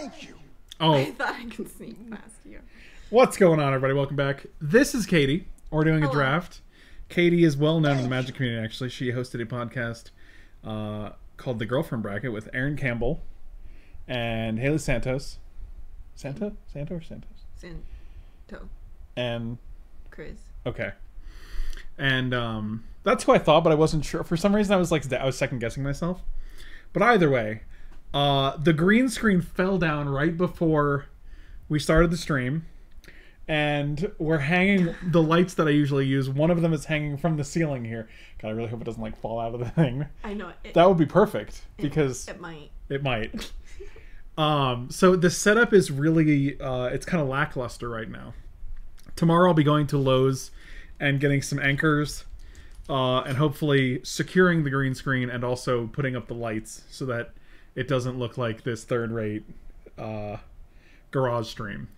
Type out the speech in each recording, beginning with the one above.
Thank you. Oh, I thought I could sneak past you. what's going on, everybody? Welcome back. This is Katie. We're doing a draft. Katie is well known in the Magic community. Actually, she hosted a podcast uh, called The Girlfriend Bracket with Aaron Campbell and Haley Santos. Santa? Santa or Santos? Santo. And Chris. Okay. And um, that's who I thought, but I wasn't sure. For some reason, I was like, I was second guessing myself. But either way, uh, the green screen fell down right before we started the stream, and we're hanging the lights that I usually use. One of them is hanging from the ceiling here. God, I really hope it doesn't like fall out of the thing. I know it. That would be perfect because it might. it might. um, so the setup is really uh, it's kind of lackluster right now. Tomorrow I'll be going to Lowe's and getting some anchors, uh, and hopefully securing the green screen and also putting up the lights so that it doesn't look like this third-rate uh, garage stream.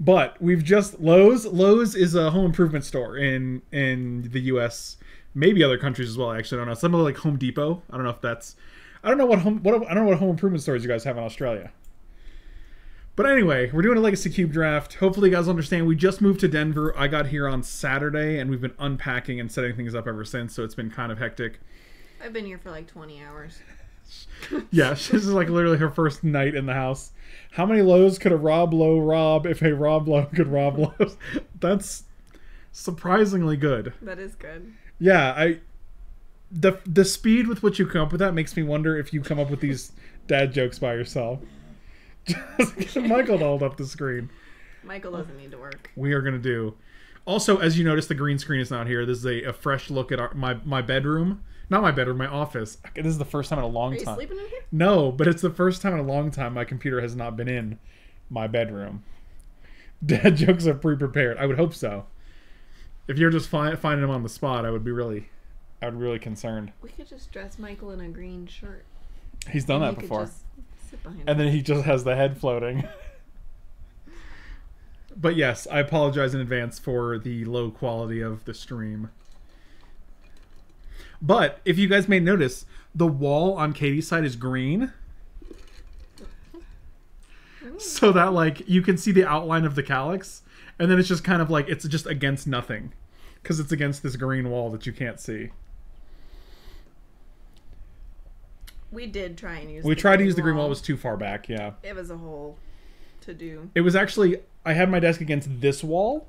But we've just Lowe's. Lowe's is a home improvement store in in the U.S. Maybe other countries as well. I actually don't know. Some of like Home Depot. I don't know if that's. I don't know what home. What I don't know what home improvement stores you guys have in Australia. But anyway, we're doing a Legacy Cube draft. Hopefully, you guys understand. We just moved to Denver. I got here on Saturday, and we've been unpacking and setting things up ever since. So it's been kind of hectic. I've been here for like 20 hours. Yeah, this is like literally her first night in the house. How many lows could a Rob Lowe rob if a Rob Lowe could rob Lowe's? That's surprisingly good. That is good. Yeah, I the the speed with which you come up with that makes me wonder if you come up with these dad jokes by yourself. Just get Michael to hold up the screen. Michael doesn't need to work. We are gonna do. Also, as you notice, the green screen is not here. This is a, a fresh look at our, my my bedroom. Not my bedroom, my office. This is the first time in a long Are you time. sleeping in here? No, but it's the first time in a long time my computer has not been in my bedroom. Dad jokes are pre-prepared. I would hope so. If you're just fi- finding them on the spot, I would be really, I would be really concerned. We could just dress Michael in a green shirt. He's done and that he could before, just sit behind and then he just has the head floating. but yes, I apologize in advance for the low quality of the stream. But if you guys may notice, the wall on Katie's side is green. so that like you can see the outline of the calyx and then it's just kind of like it's just against nothing because it's against this green wall that you can't see We did try and use. we tried to use the green wall it was too far back yeah It was a whole to do. it was actually i had my desk against this wall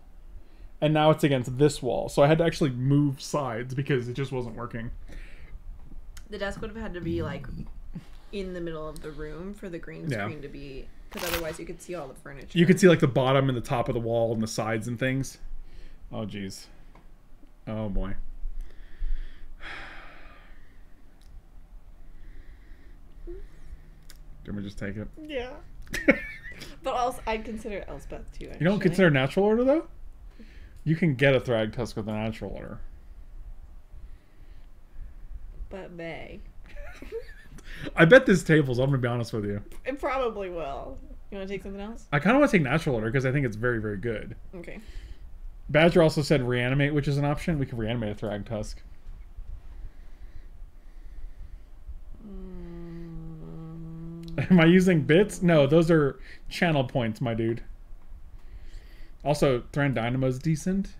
and now it's against this wall so i had to actually move sides because it just wasn't working The desk would have had to be like in the middle of the room for the green Yeah. screen to be, because otherwise you could see all the furniture. you could see like the bottom and the top of the wall and the sides and things oh jeez oh boy Can we just take it Yeah. but also, I'd consider Elspeth too. You don't consider natural order though? You can get a Thragtusk with a natural order. but they. I bet this tables. I'm gonna be honest with you. It probably will. You want to take something else? I kind of want to take natural order because I think it's very, very good. Okay. Badger also said reanimate, which is an option. We can reanimate a Thragtusk. Mm, Am I using bits? No, those are channel points, my dude. Also, Thran Dynamo's decent.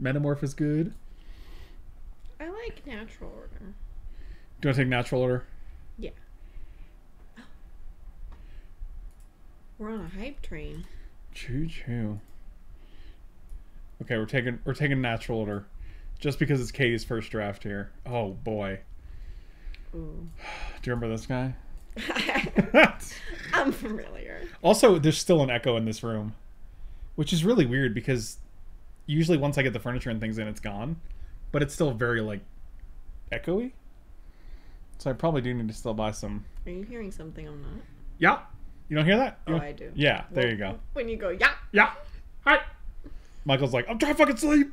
Metamorph is good. I like natural order. Do you want to take natural order? Yeah. We're on a hype train. Choo choo. Okay, we're taking we're taking natural order, just because it's Katie's first draft here. Oh boy, Ooh. do you remember this guy? I'm familiar. also, there's still an echo in this room, which is really weird because usually once I get the furniture and things in, it's gone, but it's still very like echoey. So I probably do need to still buy some. Are you hearing something I'm not? Yeah, you don't hear that? Oh, you Oh, don't- I do. Yeah, there Well, you go. When you go, yeah. Yeah. Hi. Michael's like, I'm trying to fucking sleep.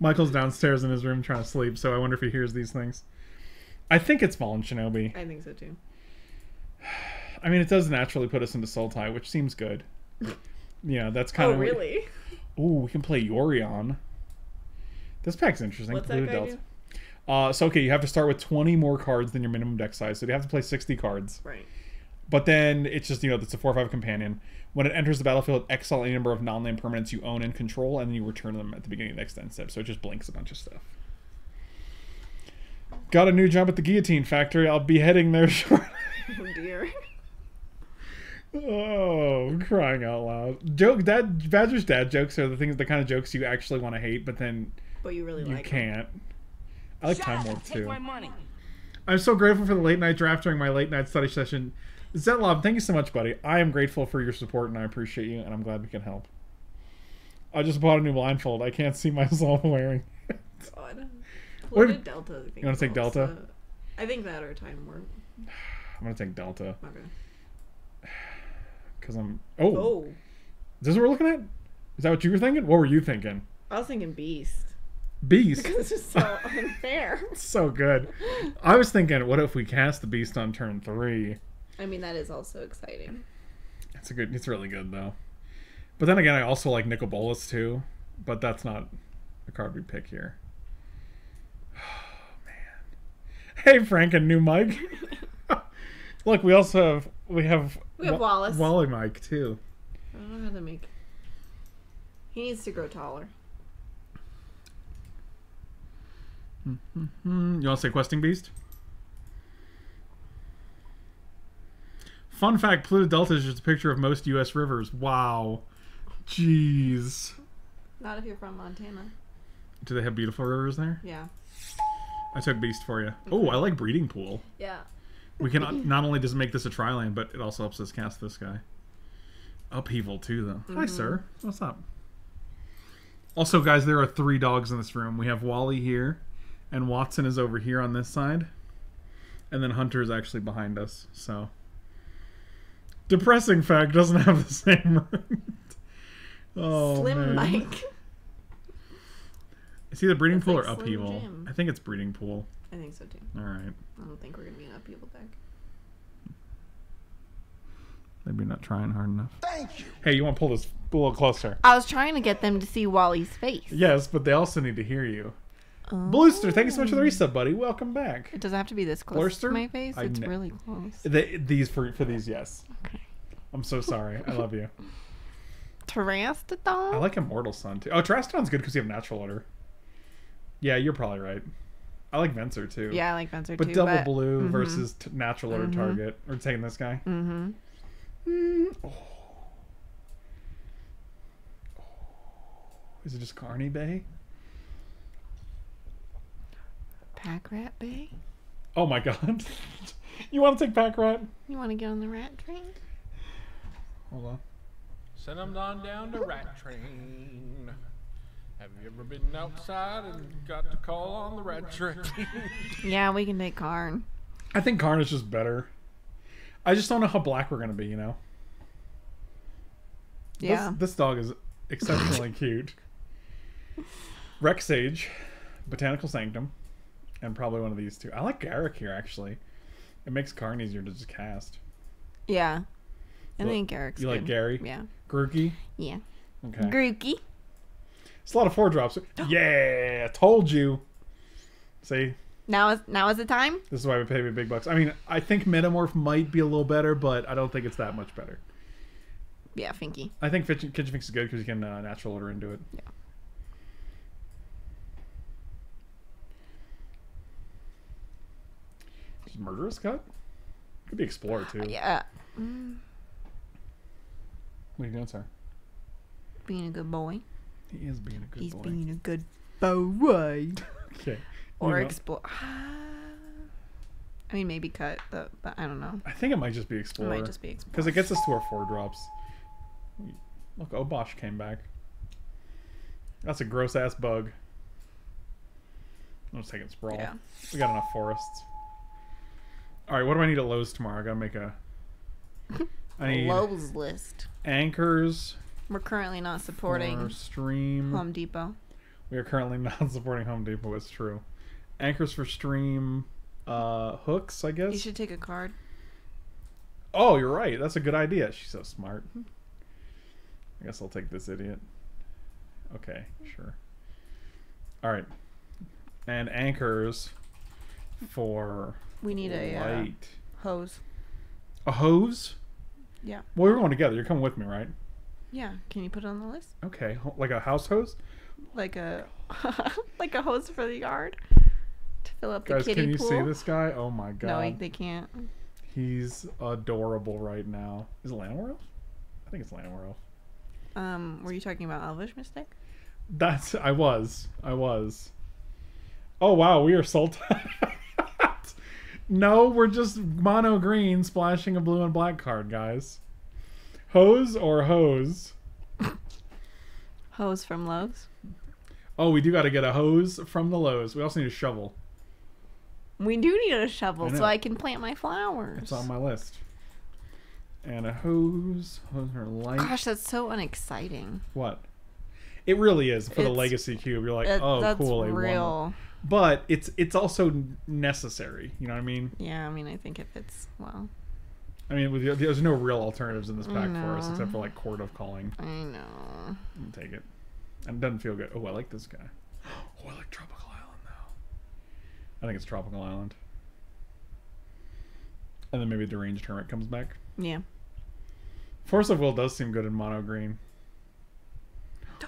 Michael's downstairs in his room trying to sleep, so I wonder if he hears these things. I think it's Fallen Shinobi. I think so too. I mean, it does naturally put us into Sultai, which seems good. Know, that's kind of Oh, of. really? Ooh, we can play Yorion. This pack's interesting. What's Blue that guy do? Uh, so okay, you have to start with 20 more cards than your minimum deck size, so you have to play 60 cards. Right. But then it's just you know it's a four or five companion. When it enters the battlefield, exile any number of non-land permanents you own and control, and then you return them at the beginning of the next end step. So it just blinks a bunch of stuff. Got a new job at the guillotine factory. I'll be heading there shortly. Oh dear. Oh, crying out loud! Joke dad Badger's dad jokes are the things, the kind of jokes you actually want to hate, but then But you really you like 'em. can't. I like Shut Time Warp too. my money. I'm so grateful for the late night draft during my late night study session. Zetlov, thank you so much, buddy. I am grateful for your support and I appreciate you, and I'm glad we can help. I just bought a new blindfold. I can't see myself wearing. it. God. What What if- did Delta? think You wanna take Delta? I think that or Time Warp. I'm gonna take Delta Okay. Because I'm. Oh, Oh, is this what we're looking at? Is that what you were thinking? What were you thinking? I was thinking Beast Beast. because it's so unfair. so good. I was thinking, what if we cast the Beast on turn three? I mean, that is also exciting. It's a good. It's really good though. But then again, I also like Nicol Bolas too. But that's not a card we pick here. Oh man. Hey Frank and new Mike. Look, we also have we have We have Wa- Wallace. Wally Mike too. I don't know how to make. He needs to grow taller. Hmm, you want to say Questing Beast? Fun fact: Polluted Delta is just a picture of most U.S. rivers. Wow. Jeez. Not if you're from Montana. Do they have beautiful rivers there? Yeah. I took Beast for you. Oh, I like Breeding Pool. Yeah. We can not only does it make this a tri-lane, but it also helps us cast this guy. Upheaval too, though. Hi, mm-hmm. sir. What's up? Also, guys, there are three dogs in this room. We have Wally here, and Watson is over here on this side, and then Hunter is actually behind us. So, depressing fact doesn't have the same room. oh Slim man. Mike. Is either breeding That's pool like or upheaval? I think it's breeding pool. I think so too. All right. I don't think we're gonna be an upheaval deck. Maybe not trying hard enough. Thank you. Hey, you want to pull this a little closer? I was trying to get them to see Wally's face. Yes, but they also need to hear you. Oh. Bluester, thank you so much for the resub, buddy. Welcome back. It doesn't have to be this close Blurster? to my face. I It's kn- really close. They, these for for these, yes. Okay. I'm so sorry. I love you. Terrastodon? I like Immortal Sun too. Oh, Terrastodon's good because you have natural order. Yeah, you're probably right. I like Venser too. yeah, I like Venser But too. double but, Double blue mhm. versus t- natural order Mhm. target. Or taking this guy. Mm-hmm. Mm, oh. Oh. Is it just Carney Bay? Pack Rat Bay? Oh my god. you want to take Pack Rat? You want to get on the rat train? Hold on. Send them on down to Rat Train. Have you ever been outside and got to call on the red Train? Yeah, we can take Karn. I think Karn is just better. I just don't know how black we're gonna be, you know. Yeah. This, this dog is exceptionally cute. Rex Sage, Botanical Sanctum, and probably one of these two. I like Garruk here actually. It makes Karn easier to just cast. Yeah. I You think Eric's you like. Gary? Yeah. Grookey. Yeah. Okay. Grookey. It's a lot of four drops. Yeah, told you. See, Now is now is the time? this is why we pay me big bucks. I mean, I think Metamorph might be a little better, but I don't think it's that much better. Yeah, Finky. I think Kitchen, Kitchen Finks is good because you can uh, natural order into it. Yeah. Murderous cut? Could be Explorer too. Yeah. Mm, What are you doing, sir? being a good boy. He is being a good He's boy. being a good boy. okay. Or You know, explore. I mean, maybe cut, the, but I don't know. I think it might just be It might just be explore. Because it gets us to our four drops. Look, Obosh came back. That's a gross ass bug. I'm just taking Sprawl. Yeah. We got enough forests. Alright, what do I need at Lowe's tomorrow? I gotta make a. I need Lowe's list. anchors We're currently not for supporting stream. Home Depot. We are currently not supporting Home Depot. It's true. Anchors for stream. Uh, hooks, I guess. You should take a card. Oh, you're right. That's a good idea. She's so smart. I guess I'll take this idiot. Okay, sure. All right. And anchors for We need a uh, light. hose. A hose? Yeah. Well, we're going together. You're coming with me, right? Yeah. Can you put it on the list? Okay. Like a house hose? Like a like a hose for the yard to fill up the Guys, can you see this guy? Oh my god. No, they can't. He's adorable right now. Is it Llanowar I think it's Llanowar Um, were you talking about Elvish Mystic? That's I was. I was. Oh wow, we are sultan. no, we're just mono green splashing a blue and black card, guys. Hose or hose? Hose from Lowe's. Oh, we do got to get a hose from the Lowe's. We also need a shovel. We do need a shovel I so. I can plant my flowers. It's on my list. And a hose. Hose are light. Gosh, that's so unexciting. What? It really is for the legacy cube. You're like, It- oh, cool. real. But it's it's also necessary. You know what I mean? Yeah, I mean, I think it fits well. I mean, with the, there's no real alternatives in this pack for us except for like Chord of Calling. I know. I'll take it. And it doesn't feel good. Oh, I like this guy. Oh, I like Tropical Island though. I think it's Tropical Island. And then maybe Deranged Hermit comes back. Yeah. Force of Will does seem good in mono green.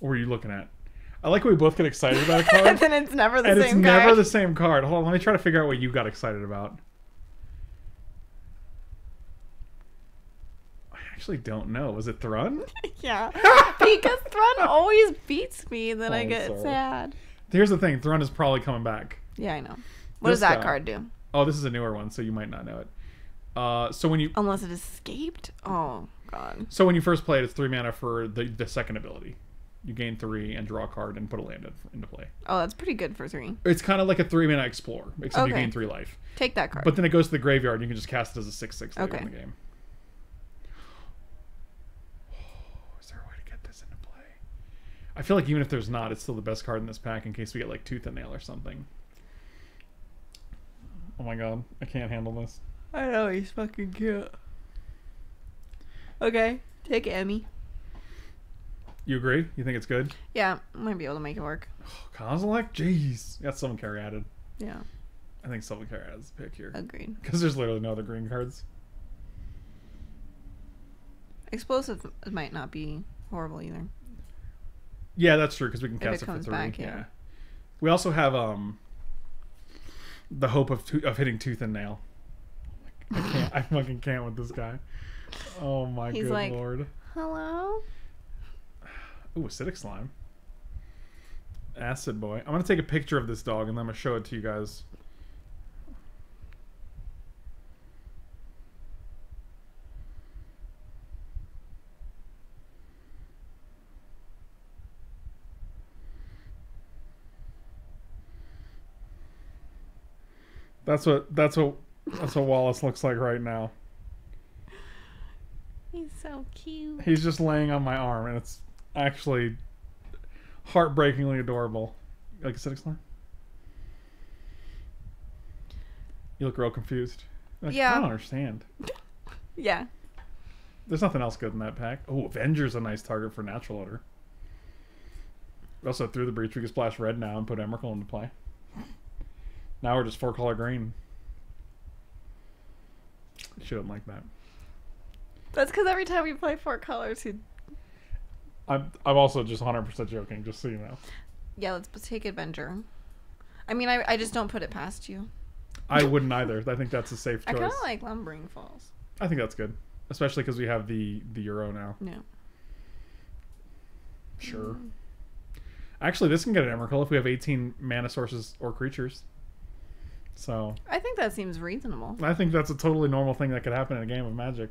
What were you looking at? I like when we both get excited about a and card, then it's never the and same it's never guy. the same card. Hold on, let me try to figure out what you got excited about. Actually don't know. Was it Thrun? yeah. because Thrun always beats me, and then Oh, I get sad. Here's the thing: Thrun is probably coming back. Yeah, I know. What This does that guy. card do? Oh, this is a newer one, so you might not know it. Uh, so when you Unless it escaped? Oh, God. so when you first play it, it's three mana for the the second ability. You gain three and draw a card and put a land in, into play. Oh, that's pretty good for three. It's kind of like a three mana explore, except you gain three life. Take that card. But then it goes to the graveyard. and You can just cast it as a six six later Okay. in the game. Is there a way to get this into play? I feel like even if there's not, it's still the best card in this pack in case we get like Tooth and Nail or something. Oh my god, I can't handle this. I know, he's fucking cute. Okay, take Emmy. You agree? You think it's good? Yeah, might be able to make it work. Oh, Kozilek? Jeez. Got Sylvan Caryatid. Yeah, I think Sylvan Caryatid's the pick here. agreed. Because there's literally no other green cards. Explosive might not be horrible either. Yeah, that's true because we can cast it it, for three. back, yeah. yeah. We also have um the hope of to- of hitting tooth and nail. I can't. I fucking can't with this guy. Oh my He's good like- lord. Hello? Ooh, acidic slime. Acid boy. I'm gonna take a picture of this dog and then I'm gonna show it to you guys. That's what that's what that's what Wallace looks like right now. He's so cute. He's just laying on my arm, and it's actually heartbreakingly adorable. Like acidic slime? You look real confused. Like, Yeah. I don't understand. Yeah. There's nothing else good in that pack. Oh, Avenger's a nice target for natural order. We also through the breach. We can splash red now and put Emrakul into play. Now we're just four color green. Shouldn't like that. That's because every time we play four colors, he. I'm I'm also just 100% joking, just so you know. Yeah, let's take Avenger. I mean, I, I just don't put it past you. I wouldn't either. I think that's a safe I choice. kind of like Lumbering Falls. I think that's good, especially because we have the the Yorion now. Yeah. Sure. Mm. Actually, this can get an Emrakul if we have 18 mana sources or creatures. So I think that seems reasonable. I think that's a totally normal thing that could happen in a game of Magic.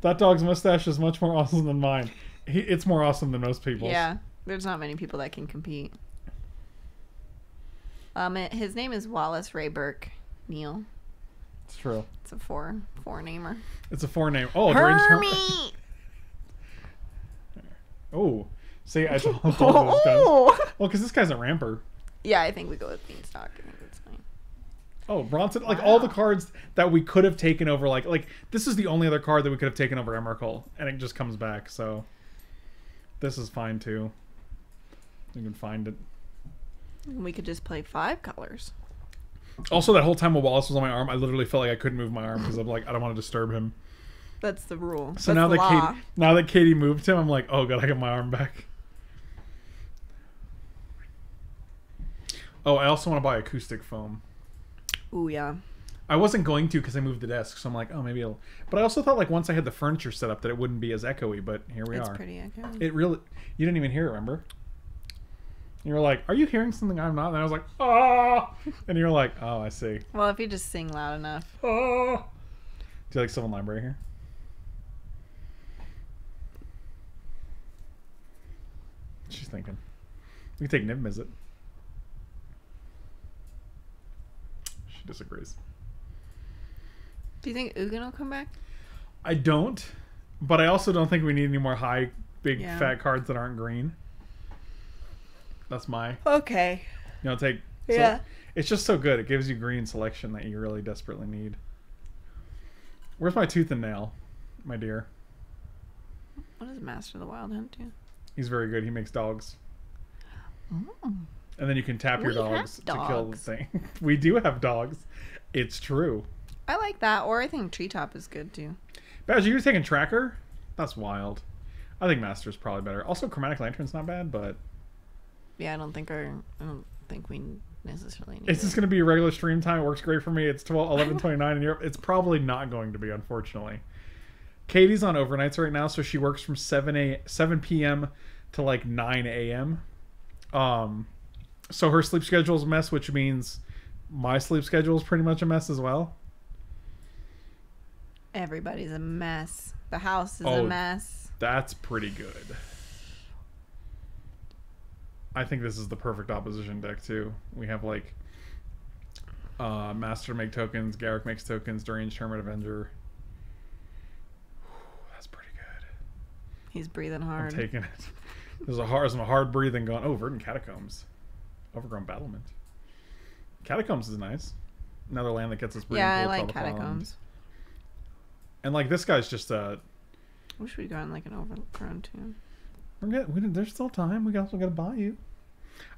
That dog's mustache is much more awesome than mine. He, it's more awesome than most people's. Yeah, there's not many people that can compete. Um, it, his name is Wallace Ray Burke Neal. it's true. It's a four four namer. It's a four name. Oh, Hermie. Oh, see, I told, I told you this guy. Oh. Well, because this guy's a ramper. Yeah, I think we go with Beanstalk. I think that's fine. Oh, Bronson! Like all the cards that we could have taken over, like like this is the only other card that we could have taken over Emrakul, and it just comes back. So this is fine too. You can find it. We could just play five colors. Also, that whole time while Wallace was on my arm, I literally felt like I couldn't move my arm because I'm like, I don't want to disturb him. That's the rule. So That's now the that law. Katie, now that Katie moved him, I'm like, oh god, I got my arm back. Oh, I also want to buy acoustic foam. Ooh yeah. I wasn't going to because I moved the desk, so I'm like, oh, maybe it'll. But I also thought like once I had the furniture set up that it wouldn't be as echoey. But here we it's are. pretty okay. It really. You didn't even hear it, remember? You were like, "Are you hearing something I'm not?" And I was like, "Ah!" And you're like, "Oh, I see." well, if you just sing loud enough. Ah. Do you like Sylvan Library here? She's thinking. We can take Nib visit. She disagrees. Do you think Ugin will come back? I don't, but I also don't think we need any more high, big, Yeah. fat cards that aren't green. That's my. Okay. You know, take. so- Yeah. it's just so good. It gives you green selection that you really desperately need. Where's my tooth and nail, my dear? What does Master of the Wild Hunt do? He's very good. He makes dogs. Mm. And then you can tap your have dogs to kill the thing. we do have dogs. It's true. I like that, or I think Treetop is good too. Badger, you're taking Tracker? That's wild. I think Master's probably better. Also, Chromatic Lantern's not bad, but Yeah, I don't think our, I don't think we necessarily need it's just going to be a regular stream time. It works great for me. It's 12, 11.29 in Europe. It's probably not going to be, unfortunately. Katie's on overnights right now, so she works from 7 a 7 p.m. to like 9 a.m. Um, so her sleep schedule is a mess, which means my sleep schedule is pretty much a mess as well. Everybody's a mess. The house is Oh. a mess. That's pretty good. I think this is the perfect opposition deck too. We have like uh, Master make tokens, Garruk makes tokens, Deranged Hermit Avenger. That's pretty good. He's breathing hard. I'm taking it. There's a hard, some hard breathing going. Oh, Verdant Catacombs, Overgrown Battlement. Catacombs is nice. Another land that gets us yeah, I like catacombs. And like this guy's just uh Wish we'd gotten like an overgrown tomb. We're good. We, there's still time. We also got a bayou.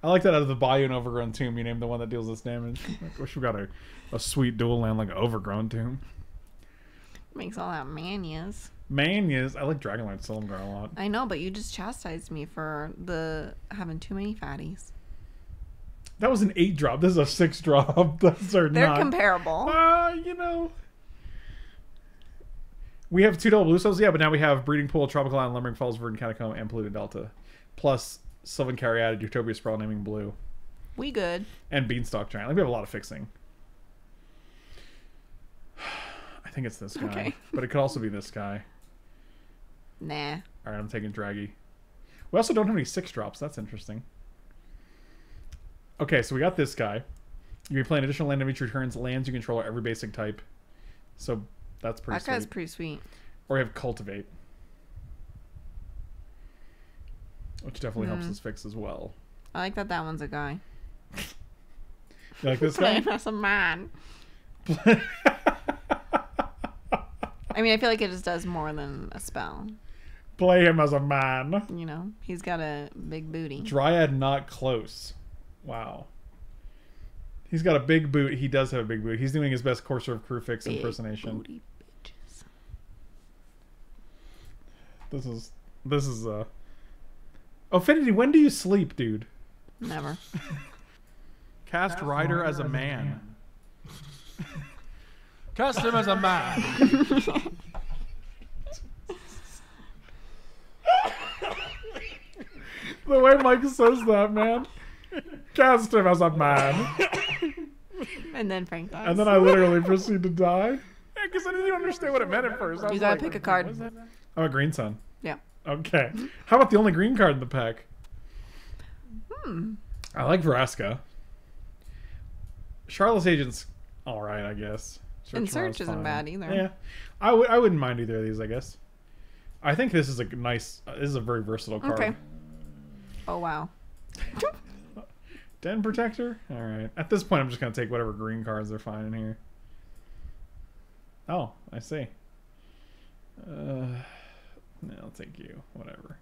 I like that out of the Bayou and Overgrown Tomb, you name the one that deals this damage. Like, wish we got a, a sweet dual land like Overgrown Tomb. Makes all that manias. Man, yes, I like Dragonlord Silumgar a lot. I know, but you just chastised me for the having too many fatties. That was an eight drop. This is a six drop. Those are They're not. comparable. Uh, you know. We have two double blue cells, yeah, but now we have Breeding Pool, Tropical Island, Lumbering Falls, Verdant Catacomb, and Polluted Delta. Plus Sylvan Caryatid, Utopia Sprawl naming blue, We good. and Beanstalk Giant. Like, we have a lot of fixing. I think it's this guy. Okay. But it could also be this guy. Nah. Alright, I'm taking Draggy. We also don't have any six drops. That's interesting. Okay, so we got this guy. You can play an additional land damage returns lands you control are every basic type. So that's pretty that guy's sweet. pretty sweet. Or you have Cultivate. Which definitely helps Hmm. us fix as well. I like that that one's a guy. You like this guy? Playing as a man. I mean, I feel like it just does more than a spell. Play him as a man. You know, he's got a big booty. Dryad not close. Wow. He's got a big boot. He does have a big boot. He's doing his best Courser of Kruphix Big impersonation. booty bitches. This is this is uh Affinity, when do you sleep, dude? Never. Cast Rider as a man. Cast him as a man. The way Mike says that, man. Cast him as a man. And then Frank dies. And then I literally proceed to die. Because I didn't even understand what it meant at first. I You was gotta like, pick a card. "What is? I'm a green sun. Yeah. Okay. How about the only green card in the pack? Hmm. I like Vraska. Charlotte's Agent's alright, I guess. And Search isn't fine. bad either. Yeah. I w- I wouldn't mind either of these, I guess. I think this is a nice, uh, this is a very versatile card. Okay. Oh wow. Den Protector? Alright. At this point, I'm just going to take whatever green cards they're finding here. Oh, I see. Uh, no, I'll take you. Whatever.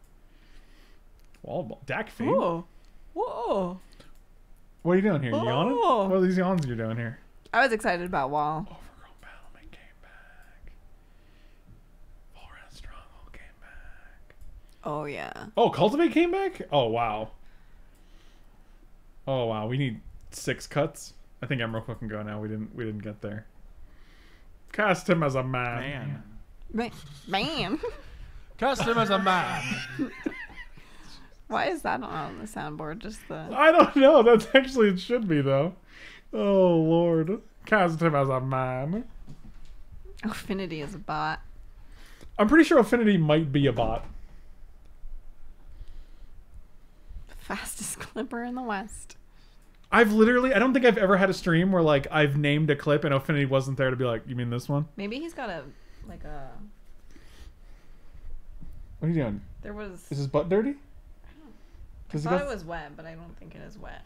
Wall ball. Dak? Whoa. Whoa. What are you doing here? You yawning? What are these yawns you're doing here? I was excited about Wall. Overgrown Battlement came back. Florida Stronghold came back. Oh yeah. Oh, Cultivate came back? Oh, wow. Oh, wow. We need six cuts. I think Emerald can go now. We didn't we didn't get there. Cast him as a man. Man. Man. Man. Cast him as a man. Why is that not on the soundboard? Just the. I don't know. That's actually it should be though. Oh lord. Cast him as a man. Affinity is a bot. I'm pretty sure Affinity might be a bot. Fastest clipper in the West. I've literally I don't think I've ever had a stream where like I've named a clip and Affinity wasn't there to be like, you mean this one? Maybe he's got a like a. What are you doing? There was. Is his butt dirty? I he thought go- it was wet, but I don't think it is wet.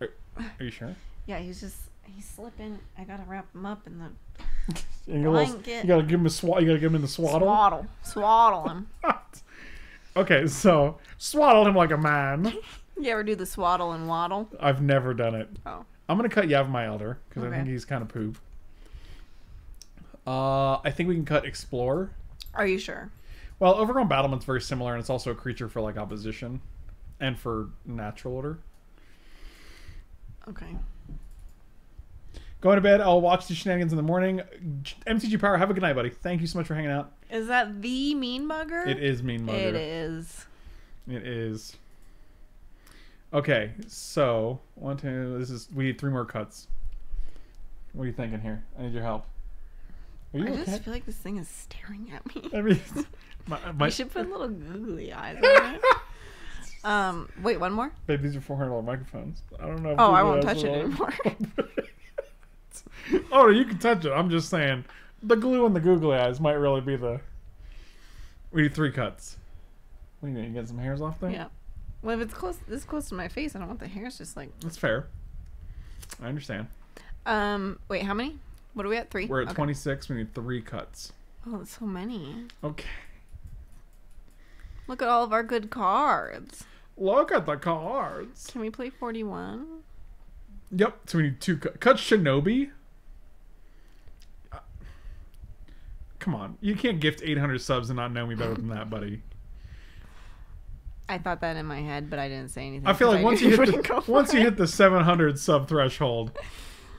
Are, are you sure? Yeah, he's just he's slipping. I gotta wrap him up in the You, got Blanket. you gotta give him a swat. You gotta give him the swaddle. swaddle, swaddle him. okay, so swaddle him like a man. You ever do the swaddle and waddle? I've never done it. Oh, I'm gonna cut Yavimaya Elder because I think he's kind of poop. Uh, I think we can cut explore. are you sure? Well, overgrown battlement's very similar, and it's also a creature for like opposition, and for natural order. Okay. Going to bed. I'll watch the shenanigans in the morning. MTG Power. Have a good night, buddy. Thank you so much for hanging out. Is that the mean mugger? It is mean mother. It is. It is. Okay, so one, two. This is. We need three more cuts. What are you thinking here? I need your help. Are you I okay? just feel like this thing is staring at me. I mean, my, my, should put little googly eyes on it. Um, wait, one more? babe, these are four hundred dollar microphones. I don't know. if Oh, I won't touch it anymore. oh, you can touch it. I'm just saying, the glue and the googly eyes might really be the. We need three cuts. You mean? You get some hairs off there? yeah. Well, if it's close, this close to my face, I don't want the hairs just like. That's fair. I understand. Um, wait, how many? What are we at? Three. We're at Okay. 26. We need three cuts. Oh, that's so many. Okay. Look at all of our good cards. Look at the cards. Can we play forty-one? Yep. So we need two cu- cut. Shinobi. Uh, Come on, you can't gift 800 subs and not know me better than that, buddy. I thought that in my head, but I didn't say anything. I feel like once knew you hit the, once you it. hit the 700 sub threshold.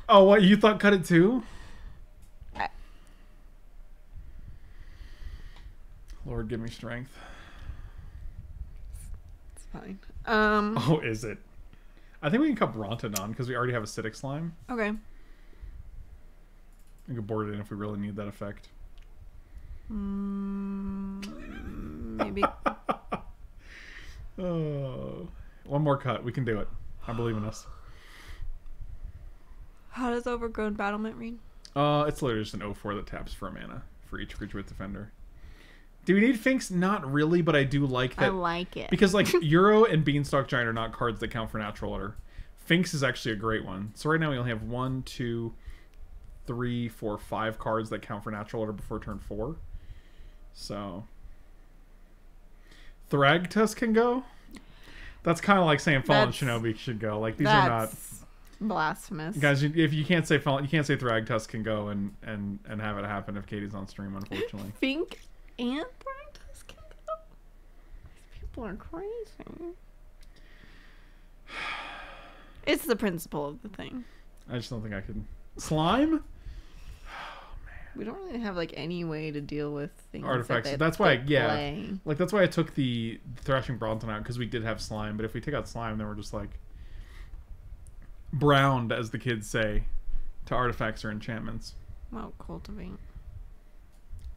Oh, what you thought cut it too? I- Lord, give me strength. It's fine. Um. Oh, is it? I think we can cut Brontodon because we already have acidic slime. Okay. We can board it in if we really need that effect. Mm, maybe. Oh, one more cut. We can do it. I believe in us. How does overgrown battlement read? Uh, it's literally just an 04 that taps for a mana for each creature with defender. Do we need Finks? Not really, but I do like that. I like it. because like Yorion and Beanstalk Giant are not cards that count for natural order. Finks is actually a great one. So right now we only have one, two, three, four, five cards that count for natural order before turn four. So Thragtusk can go. That's kind of like saying Fallen That's- Shinobi should go. Like these are not blasphemous. guys. you- If you can't say Fallen, you can't say Thragtusk can go and and and have it happen if Katie's on stream. Unfortunately, Fink and Brightest can go. These people are crazy. It's the principle of the thing. I just don't think I could. Slime We don't really have like any way to deal with things. artifacts. That That's why, yeah. play. Like that's why I took the Thrashing Bronton out because we did have slime. But if we take out slime, then we're just like browned, as the kids say, to artifacts or enchantments. Well, cultivate.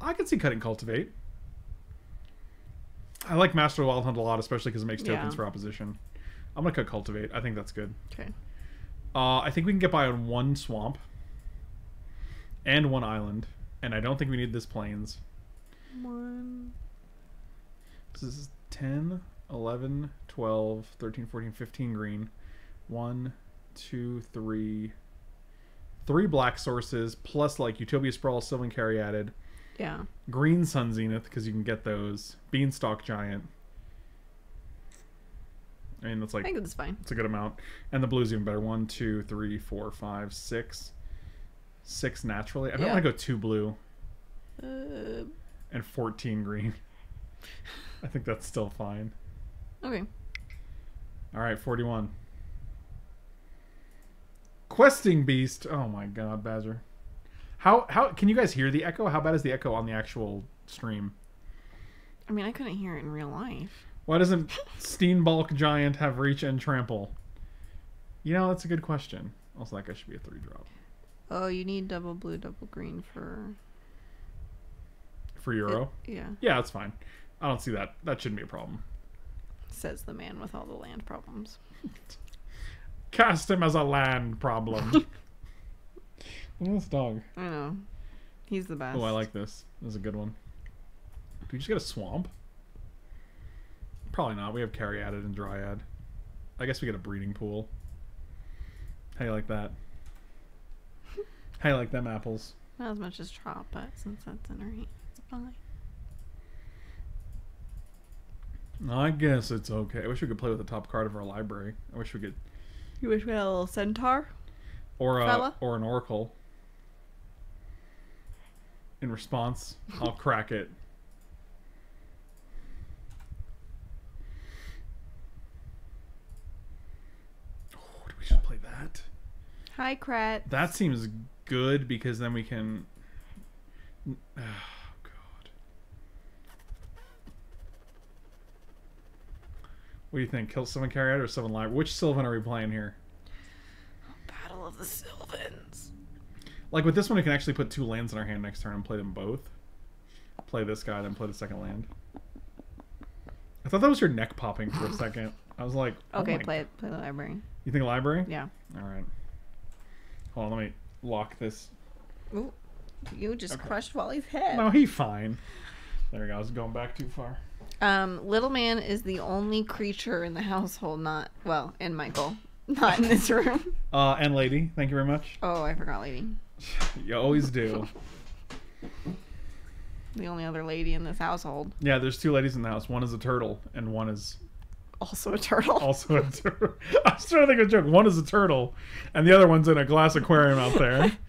I could see cutting cultivate. I like Master Wild Hunt a lot, especially because it makes tokens Yeah. for opposition. I'm gonna cut cultivate. I think that's good. Okay. Uh, I think we can get by on one swamp and one island, and I don't think we need this plains. One. This is 10, 11, 12, 13, 14, 15 green. One, two, three. Three black sources, plus like Utopia Sprawl, Sylvan Caryatid. Yeah. Green Sun Zenith, because you can get those. Beanstalk Giant. I mean, that's I like think that's fine. it's a good amount. And the blue's even better. One, two, three, four, five, six, six naturally. I don't Yeah. want to go two blue Uh, and fourteen green. I think that's still fine. okay. All right, forty-one. Questing beast. Oh my god, Badger. How how can you guys hear the echo? How bad is the echo on the actual stream? I mean, I couldn't hear it in real life. Why doesn't Steenbalk Giant have reach and trample? You know, that's a good question. Also, that guy should be a three drop Oh, you need double blue, double green for. for Yorion. Yeah, Yeah, that's fine. I don't see that. That shouldn't be a problem. says the man with all the land problems. Cast him as a land problem. Look at this dog. I know. He's the best. Oh, I like this. This is a good one. Do we just get a swamp? Probably not. We have Caryatid and Dryad. I guess we get a breeding pool. How you like that? How you like them apples? Not as much as Trop, but since that's in our hands, it's fine. I guess it's okay. I wish we could play with the top card of our library. I wish we could, You wish we had a little centaur? or a, Fella? or an oracle. In response, I'll crack it. Oh, do we just play that? Hi, Krat. That seems good because then we can. Oh God. What do you think? Kill Sylvan Carrier or Sylvan Library? Which Sylvan are we playing here? Battle of the Sylvans. Like with this one, we can actually put two lands in our hand next turn and play them both. Play this guy, then play the second land. I thought that was your neck popping for a second. I was like, oh Okay, play it. Play the library. You think library? Yeah. All right. Hold on, let me lock this. Ooh, you just Okay. crushed Wally's head. No, he fine. There we go. I was going back too far. Um, Little Man is the only creature in the household not well, and Michael, not in this room. Uh, and lady, thank you very much. Oh, I forgot, lady. You always do. The only other lady in this household, Yeah, there's two ladies in the house. One is a turtle, and one is also a turtle. also a turtle. I was trying to think of a joke. One is a turtle, and the other one's in a glass aquarium out there.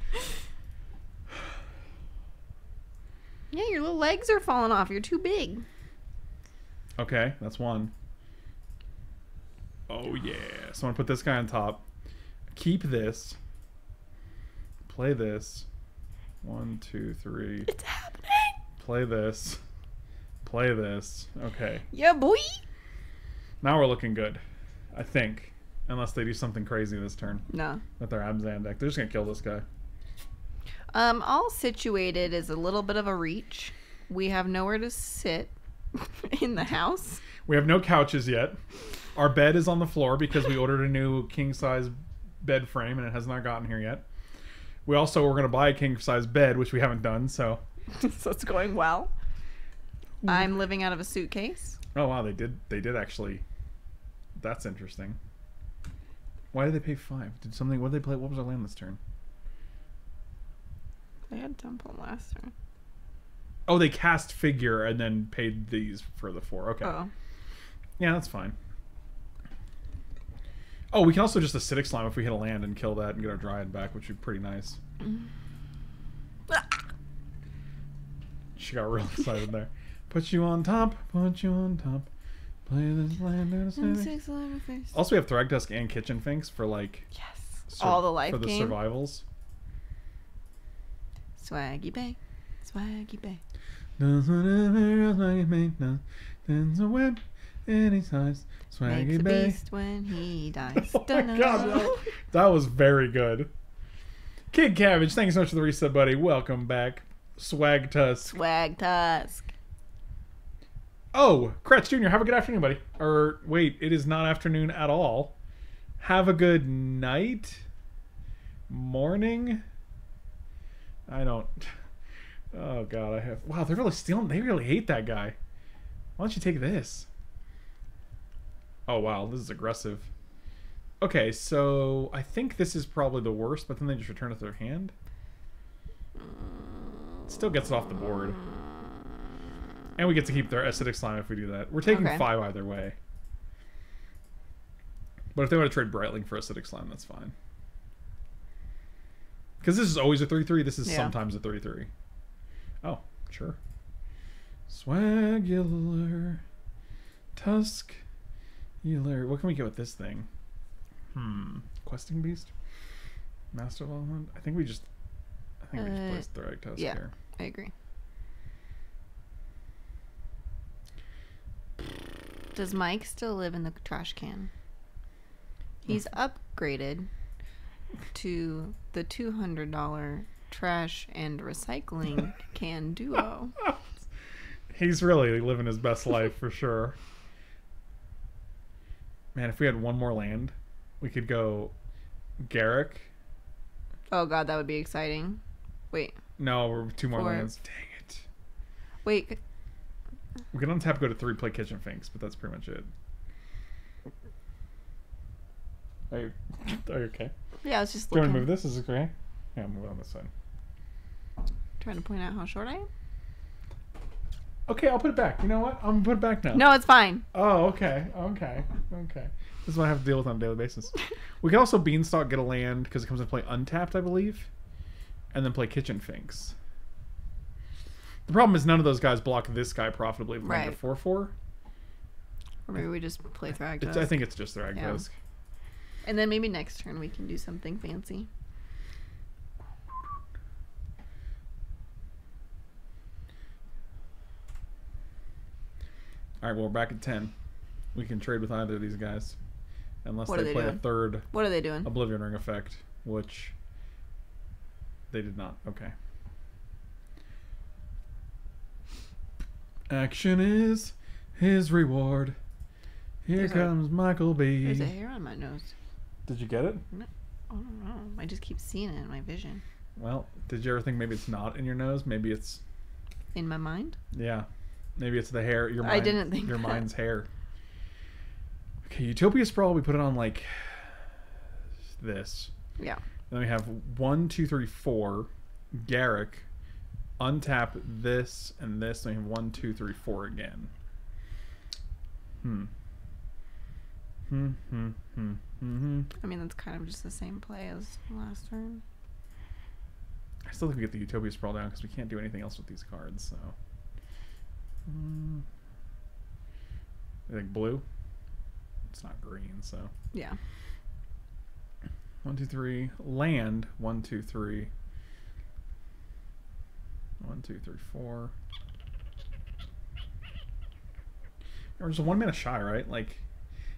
Yeah, your little legs are falling off. You're too big. Okay, that's one. Oh yeah. So I'm gonna put this guy on top. Keep this. Play this. One, two, three. It's happening. Play this. Play this. Okay. Yeah, boy. Now we're looking good. I think. Unless they do something crazy this turn No. with their Abzan deck. They're just gonna kill this guy. Um, all situated is a little bit of a reach. We have nowhere to sit in the house. We have no couches yet. Our bed is on the floor because we ordered a new king size bed frame and it has not gotten here yet. We also were going to buy a king size bed, which we haven't done. So, so it's going well. I'm living out of a suitcase. oh wow, they did. They did actually. That's interesting. Why did they pay five? Did something? What did they play? What was our land this turn? They had temple last turn. Oh, they cast figure and then paid these for the four. Okay, Oh. yeah, that's fine. Oh, we can also just acidic slime if we hit a land and kill that and get our dryad back, which would be pretty nice. Mm. She got real excited there. Put you on top, put you on top. Play this land in a. Also, we have Thragtusk and Kitchen Finks for like Yes. sur- All the life for the game. survivals. Swaggy Bay. Swaggy Bay. Does whatever else like me does. Tends a web any size. Makes Swaggy a Bay. beast when he dies. Oh my god, that, that was very good. Kid Cabbage, thanks so much for the reset, buddy. Welcome back. Swag Tusk. Swag Tusk. Oh, Kretz Jr., have a good afternoon, buddy. Or, wait, it is not afternoon at all. Have a good night? Morning? I don't. Oh, God, I have. Wow, they're really stealing. They really hate that guy. Why don't you take this? Oh, wow, this is aggressive. Okay, so I think this is probably the worst, but then they just return it to their hand. Still gets it off the board. And we get to keep their acidic slime if we do that. We're taking Okay. five either way. But if they want to trade Brightling for Acidic Slime, that's fine. Because this is always a 3 3. This is Yeah. sometimes a 3 3. Oh, sure. Swagular. Tusk. Euler. What can we get with this thing? Hmm. Questing Beast? Master Development? I think we just. I think we just Uh, placed the right Tusk yeah. here. I agree. Does Mike still live in the trash can? He's hmm. upgraded to the two hundred dollar trash and recycling can duo. He's really living his best life for sure. Man, if we had one more land, we could go Garruk. Oh god, that would be exciting. Wait, No, we're two more Four. lands. Dang it. wait. We can untap, go to three, play Kitchen Finks, but that's pretty much it. Are you, are you okay? Yeah, I was just Do you want to move this? Is it okay? Yeah, I'll move it on this side. trying to point out how short I am. Okay, I'll put it back. You know what? I'm gonna put it back now. No, it's fine. Oh, okay, okay, okay. This is what I have to deal with on a daily basis. we can also Beanstalk get a land because it comes into play untapped, I believe, and then play Kitchen Finks. The problem is none of those guys block this guy profitably. with land Right. four four. Or maybe we just play It's, Thragtusk. I think it's just their Yeah. And then maybe next turn we can do something fancy. All right, well we're back at ten. We can trade with either of these guys, unless What they they play a third What are they doing? Oblivion Ring effect, which they did not. Okay. Action is his reward. Here There's a- comes Michael B. There's a hair on my nose. Did you get it? No, I don't know. I just keep seeing it in my vision. Well, did you ever think maybe it's not in your nose? Maybe it's In my mind? yeah, maybe it's the hair. Your I didn't think your that. mind's hair. Okay, Utopia Sprawl. We put it on like this. Yeah. Then we have one, two, three, four. Garruk. Untap this and this. Then we have one, two, three, four again. Hmm. Hmm. Hmm. Hmm. Hmm. I mean, that's kind of just the same play as last turn. I still think we get the Utopia Sprawl down because we can't do anything else with these cards. So. Hmm. You think blue? It's not green, so. Yeah. One, two, three. Land. One, two, three. One, two, three, four. Or just a one mana shy, right? Like,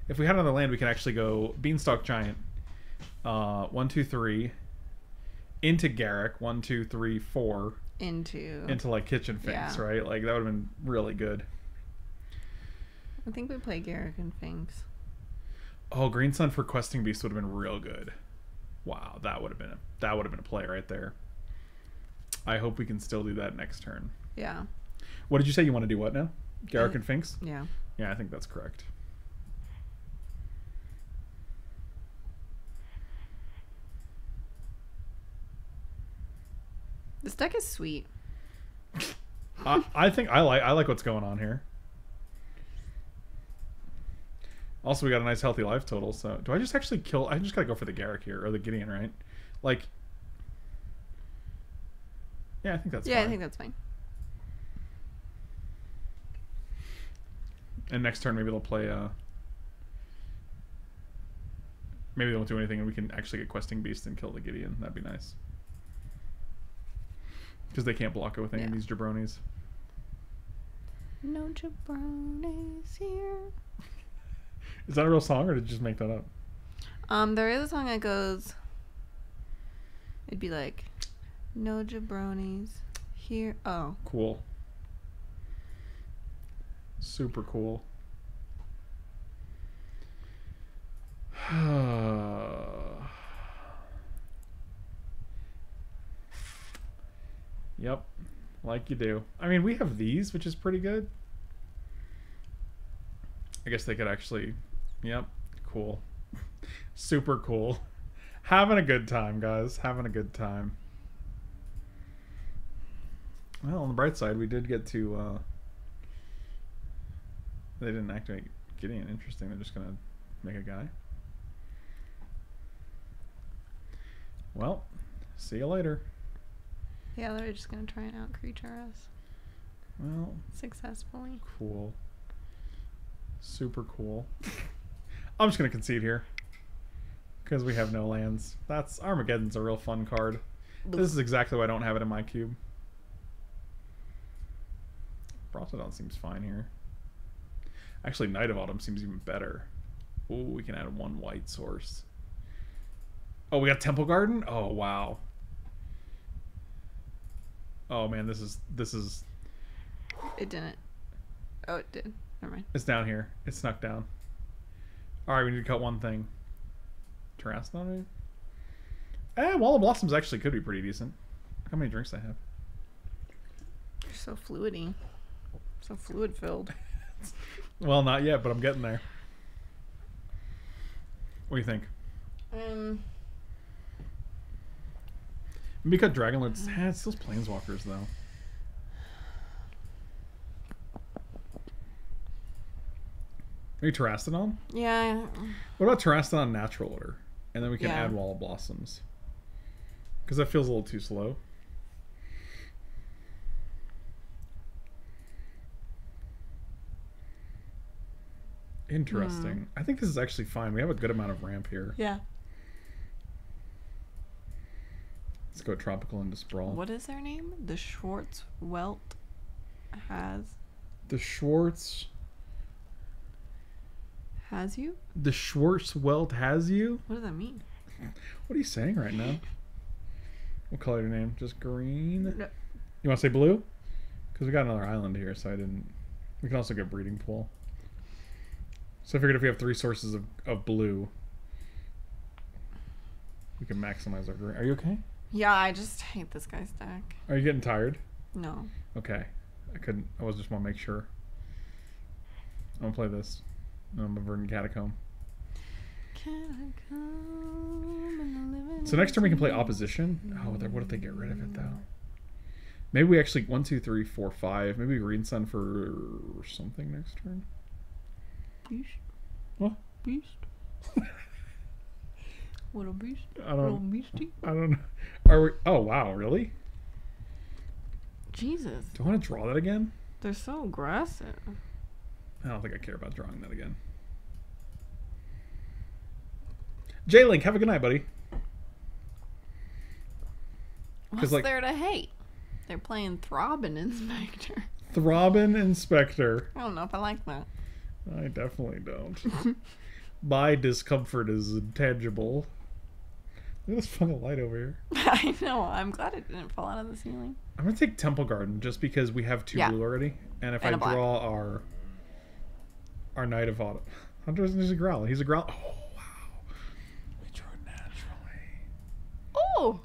if we had another land, we could actually go Beanstalk Giant. Uh, one, two, three. Into Garruk. One, two, three, four. Into. Into like Kitchen Finks, Yeah. right? Like that would have been really good. I think we play Garruk and Finks. Oh, Green Sun for Questing Beast would have been real good. Wow, that would have been a, that would have been a play right there. I hope we can still do that next turn. Yeah. What did you say you want to do? What now? Garruk and Finks? Yeah. Yeah, I think that's correct. This deck is sweet. I, I think I like I like what's going on here. Also, we got a nice healthy life total. So, do I just actually kill? I just gotta go for the Garruk here or the Gideon, right? Like, yeah, I think that's yeah, I fine. think that's fine. And next turn, maybe they'll play. Uh, maybe they won't do anything, and we can actually get questing beast and kill the Gideon. That'd be nice. Because they can't block it with any of these jabronis. No jabronis here. Is that a real song, or did you just make that up? Um, there is a song that goes. It'd be like, no jabronis here. Oh, Cool. Super cool. yep, like you do. I mean, we have these, which is pretty good. I guess they could actually. Yep, cool. Super cool. Having a good time, guys. Having a good time. Well, on the bright side, we did get to. Uh, they didn't activate Gideon. Interesting. They're just gonna make a guy. Well, see you later. Yeah, they're just gonna try and out creature us. Well. Successfully. Cool. Super cool. I'm just gonna concede here. Because we have no lands. That's Armageddon's a real fun card. This is exactly why I don't have it in my cube. Brontodon seems fine here. Actually, Knight of Autumn seems even better. Ooh, we can add one white source. Oh, we got Temple Garden? Oh, wow. Oh man, this is this is It didn't. Oh, it did. Never mind. it's down here. It snuck down. Alright, we need to cut one thing. Terraston maybe? Eh, Wall of Blossoms actually could be pretty decent. How many drinks I have? You're so fluidy. So fluid filled. Well, not yet, but I'm getting there. What do you think? Um. Maybe cut Dragonlords. Eh, it's those Planeswalkers, though. Are Maybe Terastodon? Yeah. What about Terastodon Natural Order? And then we can Yeah. add Wall of Blossoms. Because that feels a little too slow. Interesting. Hmm. I think this is actually fine. We have a good amount of ramp here. Yeah. Let's go Tropical into Sprawl. What is their name? The Schwartz Welt has The Schwartz. has you. The Schwartz Welt has you? What does that mean? What are you saying right now? What color your name? Just green? No. You want to say blue? Because we got another island here, so I didn't. We can also get breeding pool. So I figured if we have three sources of, of blue, we can maximize our green. Are you okay? Yeah, I just hate this guy's deck. Are you getting tired? No. Okay. I couldn't. I was just want to make sure. I'm gonna play this. I'm a Verdant Catacomb. Can I come and live So next turn we can play opposition. Oh, what if they get rid of it though? Maybe we actually one, two, three, four, five. Maybe Green Sun for something next turn. Beast. What? Beast. Little beast. I Little don't. beastie. I don't know. Are we? Oh wow, really? Jesus. Do I want to draw that again? They're so aggressive. I don't think I care about drawing that again. J Link, have a good night, buddy. What's like- there to hate? They're playing Thraben Inspector. Thraben Inspector. I don't know if I like that. I definitely don't. My discomfort is intangible. Look at this fucking light over here. I know. I'm glad it didn't fall out of the ceiling. I'm gonna take Temple Garden just because we have two Yeah. blue already, and if And I draw our our Knight of Autumn, Hunter's he's a growl. He's a growl. Oh wow, we drew it naturally. Oh!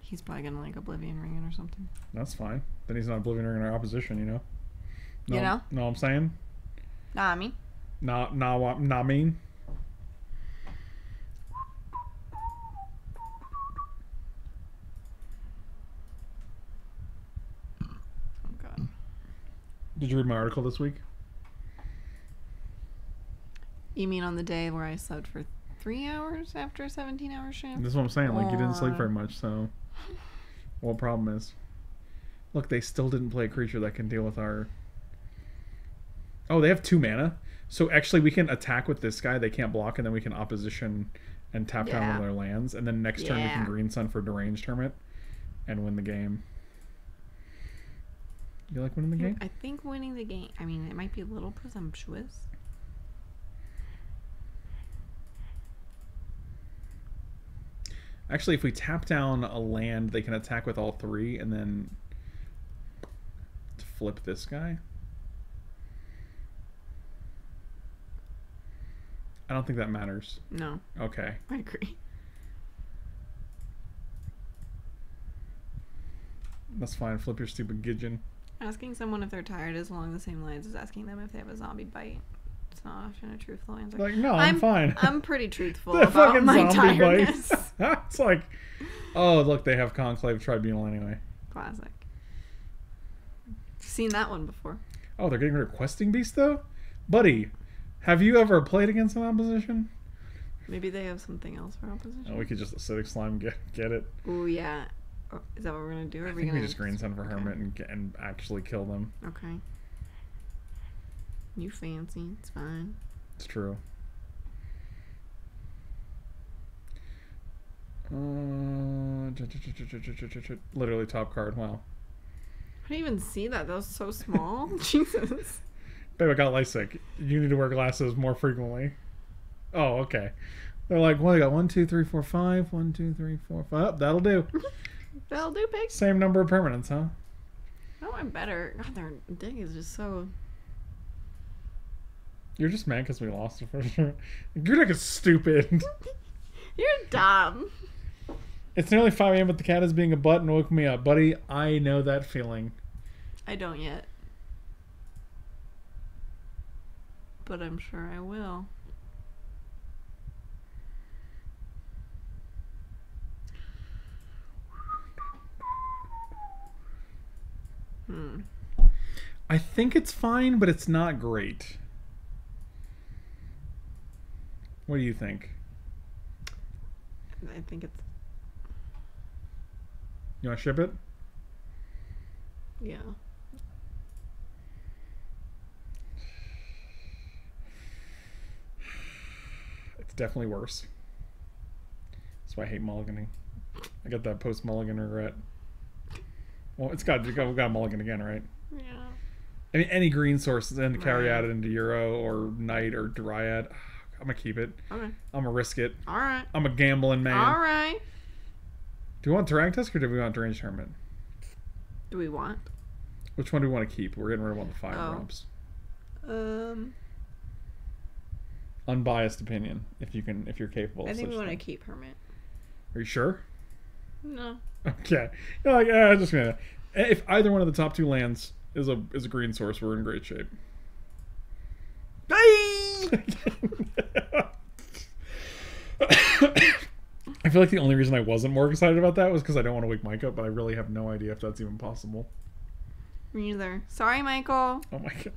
He's probably gonna like Oblivion Ring or something. That's fine. Then he's not Oblivion Ring in our opposition, you know. No, You know? No, I'm saying. Nah, I mean. Not, not, what- not mean. Oh god. Did you read my article this week? You mean on the day where I slept for three hours after a 17 hour shift? This is what I'm saying. Like you didn't sleep very much, so what problem is? Look, they still didn't play a creature that can deal with our. Oh, they have two mana. So actually, we can attack with this guy. They can't block, and then we can opposition and tap down one of their lands. And then next turn we can Yeah. green sun for deranged hermit, and win the game. You like winning the game? I think winning the game. I mean, it might be a little presumptuous. Actually, if we tap down a land, they can attack with all three, and then flip this guy. I don't think that matters. No, Okay. I agree. That's fine. Flip your stupid Gidgeon. Asking someone if they're tired is along the same lines as asking them if they have a zombie bite. It's not often a truthful answer. Like, no, I'm, fine. I'm pretty truthful The about fucking my zombie tiredness. it's like, oh, look, they have Conclave Tribunal anyway. Classic. Seen that one before. Oh, they're getting rid of Questing Beast, though? Buddy, have you ever played against an opposition? Maybe they have something else for opposition. Oh, we could just acidic slime get get it. Oh yeah. Oh, Is that what we're gonna do? Or I we think we gonna just green sun for okay. hermit and get, and actually kill them. Okay. You fancy? It's fine. It's true. Uh, literally top card. Wow. I didn't even see that. That was so small. Jesus. Babe, I got LASIK. You need to wear glasses more frequently. Oh, okay. They're like, well, I got one, two, three, four, five. One, two, three, four, five. Oh, that'll do. That'll do, pig. Same number of permanents, huh? Oh, I'm better. God, their dig is just so. You're just mad because we lost it for sure. Your deck is stupid. You're dumb. it's nearly 5 a.m., but the cat is being a butt and woke me up. Buddy, I know that feeling. I don't yet. But I'm sure I will. Hmm. I think it's fine, but it's not great. What do you think? I think it's You want to ship it? yeah. It's definitely worse. That's why I hate mulliganing. I got that post mulligan regret. Well, it's got we got, got mulligan again, right? Yeah. I mean, any green source then to carry Right. out into Uro or Knight or Dryad. I'm gonna keep it. Okay. I'm gonna risk it. All right. I'm a gambling man. All right. Do we want Thragtusk or do we want Deranged Hermit? Do we want? Which one do we want to keep? We're getting rid of one of the five Oh. romps. Um, Unbiased opinion, if you can, if you're capable. I think we want to keep Hermit. Are you sure? No. Okay. You're like, eh, just gonna. If either one of the top two lands is a is a green source, we're in great shape. I feel like the only reason I wasn't more excited about that was because I don't want to wake Mike up, but I really have no idea if that's even possible. Me neither. Sorry, Michael. Oh my god.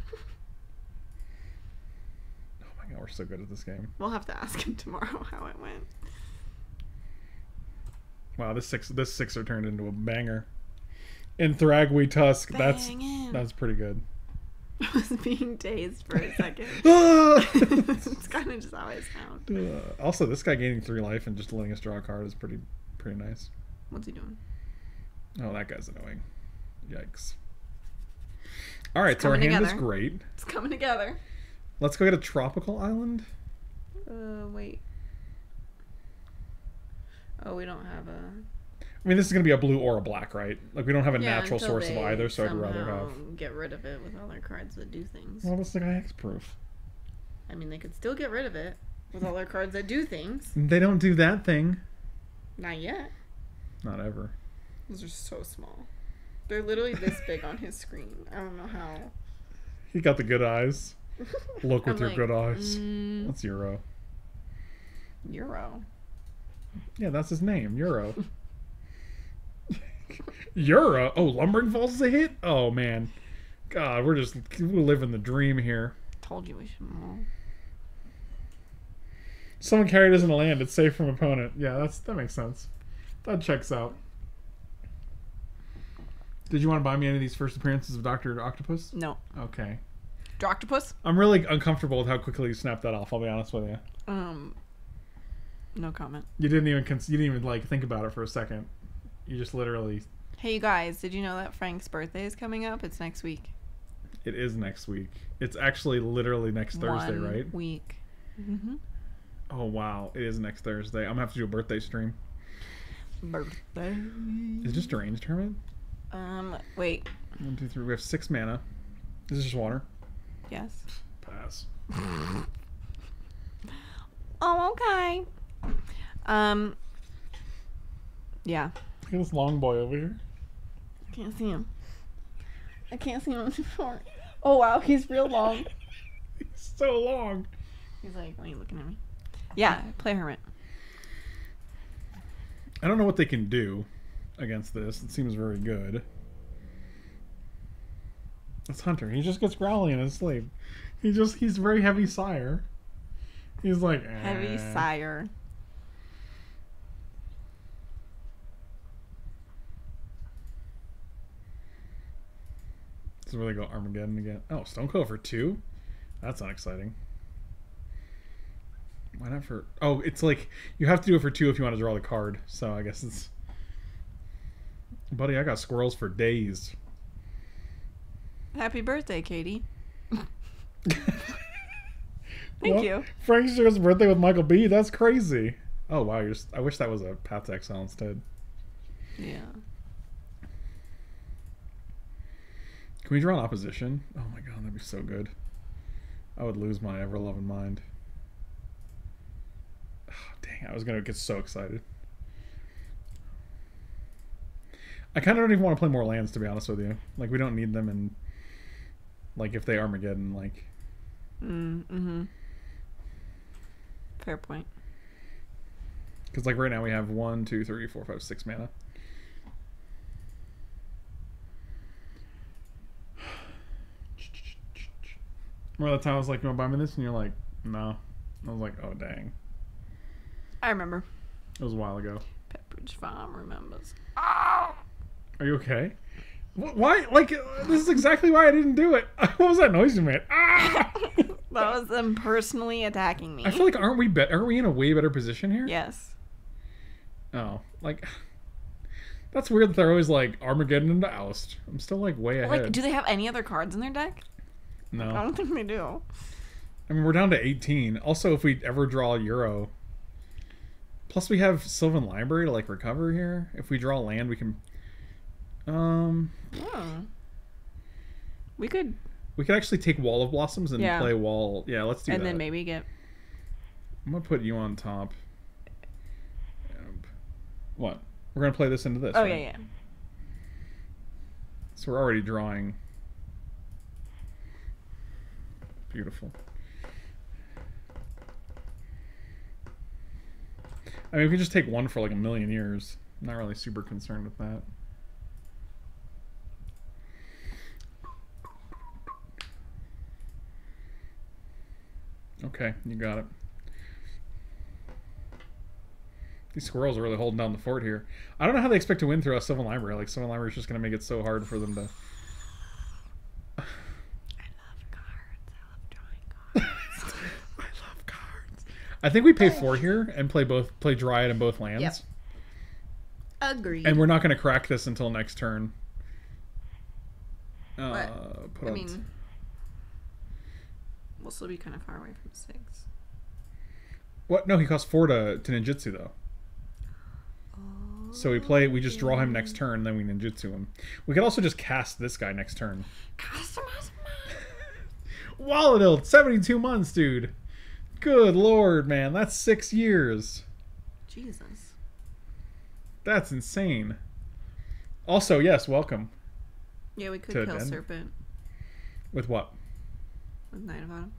My god, we're so good at this game. We'll have to ask him tomorrow how it went. Wow, this six this sixer turned into a banger. In Thragwe Tusk, that's that's pretty good. I was being dazed for a second. It's kind of just how I sound. Uh, also, this guy gaining three life and just letting us draw a card is pretty pretty nice. What's he doing? Oh, that guy's annoying. Yikes. All right, so our hand is great. It's coming together. Let's go get a tropical island. Uh, wait. Oh, we don't have a. I mean, this is going to be a blue or a black, right? Like we don't have a Yeah, natural source of either, so I'd rather have. Get rid of it with all their cards that do things. Well, is like X proof. I mean, they could still get rid of it with all their cards that do things. They don't do that thing. Not yet. Not ever. Those are so small. They're literally this big on his screen. I don't know how. He got the good eyes. Look with I'm your like, good eyes. Mm, That's Uro. Uro. Yeah, that's his name, Uro. Uro. Oh, Lumbering Falls is a hit. Oh man, God, we're just we're living the dream here. Told you we should maul. Someone carried us in the land. It's safe from opponent. Yeah, that's that makes sense. That checks out. Did you want to buy me any of these first appearances of Doctor Octopus? No. Okay. Droctopus? I'm really uncomfortable with how quickly you snapped that off. I'll be honest with you. Um. No comment. You didn't even cons- you didn't even like think about it for a second. You just literally. Hey, you guys, did you know that Frank's birthday is coming up? It's next week. It is next week. It's actually literally next Thursday, One right? Week. Mm-hmm. Oh wow, it is next Thursday. I'm gonna have to do a birthday stream. Birthday. Is it just deranged hermit? Um. Wait. One, two, three. We have six mana. This Is just water? Yes. Pass. Oh, okay. Um. Yeah. Look at this long boy over here. I can't see him. I can't see him. I'm too short. Oh wow, he's real long. He's so long. He's like, why are you looking at me? Yeah, play hermit. I don't know what they can do against this. It seems very good. That's Hunter. He just gets growly in his sleep. He just he's very heavy sire. He's like Heavy "Eh." sire. This is where they go Armageddon again. Oh, Stone Cold for two? That's not exciting. Why not for? Oh, it's like you have to do it for two if you want to draw the card. So I guess it's. Buddy, I got squirrels for days. Happy birthday, Katie. Thank What? you. Frank shares birthday with Michael B. That's crazy. Oh wow, you're. I wish that was a Path to Exile instead. Yeah. Can we draw an opposition? Oh my god, that'd be so good. I would lose my ever loving mind. Ah, dang, I was gonna get so excited. I kind of don't even want to play more lands, to be honest with you. Like, we don't need them, and like if they Armageddon, like Mm, mm-hmm. Fair point. because like right now we have one, two, three, four, five, six mana. Remember that time I was like, "You want to buy me this?" And you're like, "No." I was like, "Oh dang." I remember. It was a while ago. Pepperidge Farm remembers. Are you okay? Wh- Why? Like, this is exactly why I didn't do it. What was that noise you made? Ah! That was them personally attacking me. I feel like aren't we bet? Aren't we in a way better position here? yes. Oh, like that's weird that they're always like Armageddon into Oust. I'm still like way ahead. Like, do they have any other cards in their deck? No, I don't think they do. I mean we're down to 18. Also, if we ever draw Uro, plus we have Sylvan Library to like recover here. If we draw land, we can. Um, Hmm. We could, we could actually take Wall of Blossoms and Yeah. play Wall. Yeah, let's do and that. then maybe get. I'm gonna put you on top. What? We're gonna play this into this. Oh right? yeah, yeah. So we're already drawing. Beautiful. I mean, we can just take one for like a million years. I'm not really super concerned with that. Okay, you got it. These squirrels are really holding down the fort here. I don't know how they expect to win through a Sylvan Library. Like, Sylvan Library is just going to make it so hard for them to. I love cards. I love drawing cards. I love cards. I think we pay four here and play both play Dryad in both lands. Yep. Agreed. And we're not going to crack this until next turn. Uh, What? put I on mean, we'll still be kind of far away from six. what? No, he costs four to, to ninjutsu though. So we play. We just draw him next oh. turn, then we ninjutsu him. We could also just cast this guy next turn. Customize Walladil, seventy-two months, dude. Good lord, man, that's six years. Jesus. That's insane. Also, yes, welcome. Yeah, we could kill Den- Serpent With what? With of Autumn.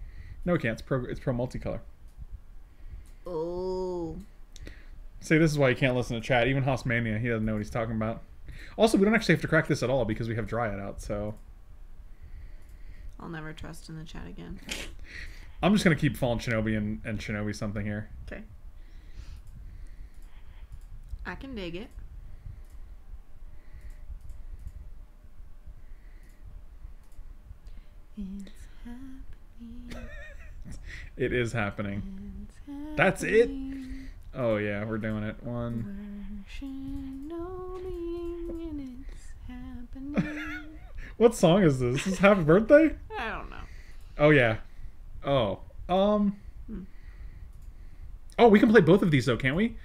No, we can't. It's pro. It's pro multicolor. Oh. See, this is why you can't listen to chat. Even Hossmania, he doesn't know what he's talking about. Also, we don't actually have to crack this at all because we have Dryad out. So I'll never trust in the chat again. I'm just gonna keep Fallen Shinobi and, and Shinobi something here. Okay. I can dig it. It's happening. It is happening. That's it? Oh yeah, we're doing it. One. And it's happening. What song is this? This is Happy Birthday? I don't know. Oh yeah. Oh. Um. Hmm. Oh, we can play both of these though, can't we?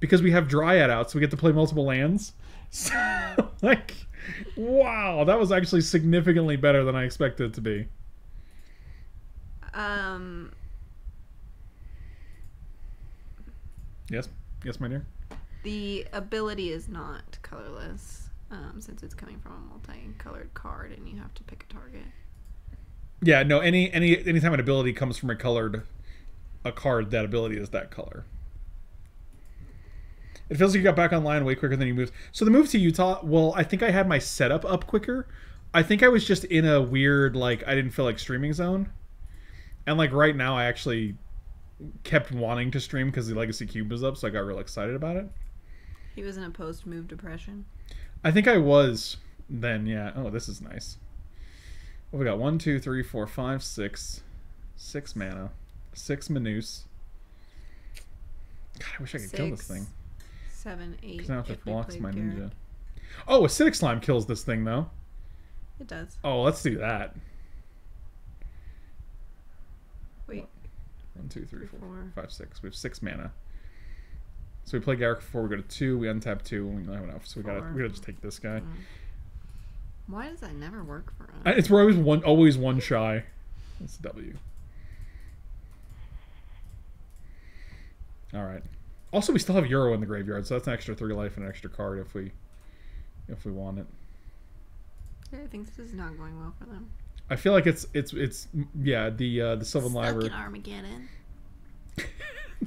Because we have Dryad out, so we get to play multiple lands. So, like, wow, that was actually significantly better than I expected it to be. Um, Yes, yes, my dear. the ability is not colorless, um, since it's coming from a multicolored card, and you have to pick a target. Yeah, no. Any any anytime an ability comes from a colored a card, that ability is that color. It feels like you got back online way quicker than you moved. So the move to Utah, well, I think I had my setup up quicker. I think I was just in a weird like I didn't feel like streaming zone, and like right now I actually kept wanting to stream because the Legacy Cube was up, so I got real excited about it. He was in a post move depression. I think I was then, yeah. Oh, this is nice. What we got? One, two, three, four, five, six. Six mana. Six Manus. God, I wish I could kill this thing. Seven, eight. Because I don't have if to we block played my Garrett. ninja. Oh, acidic slime kills this thing though. It does. Oh, let's do that. Wait. One, two, three, four, four. five, six. We have six mana. So we play Garruk before we go to two. We untap two. and We don't have enough, so we gotta we gotta just take this guy. Mm. Why does that never work for us? It's we're always one always one shy. That's W. All right. Also, we still have Uro in the graveyard, so that's an extra three life and an extra card if we if we want it. Yeah, I think this is not going well for them. I feel like it's it's it's yeah the uh, the Sylvan Stuck Library. Armageddon.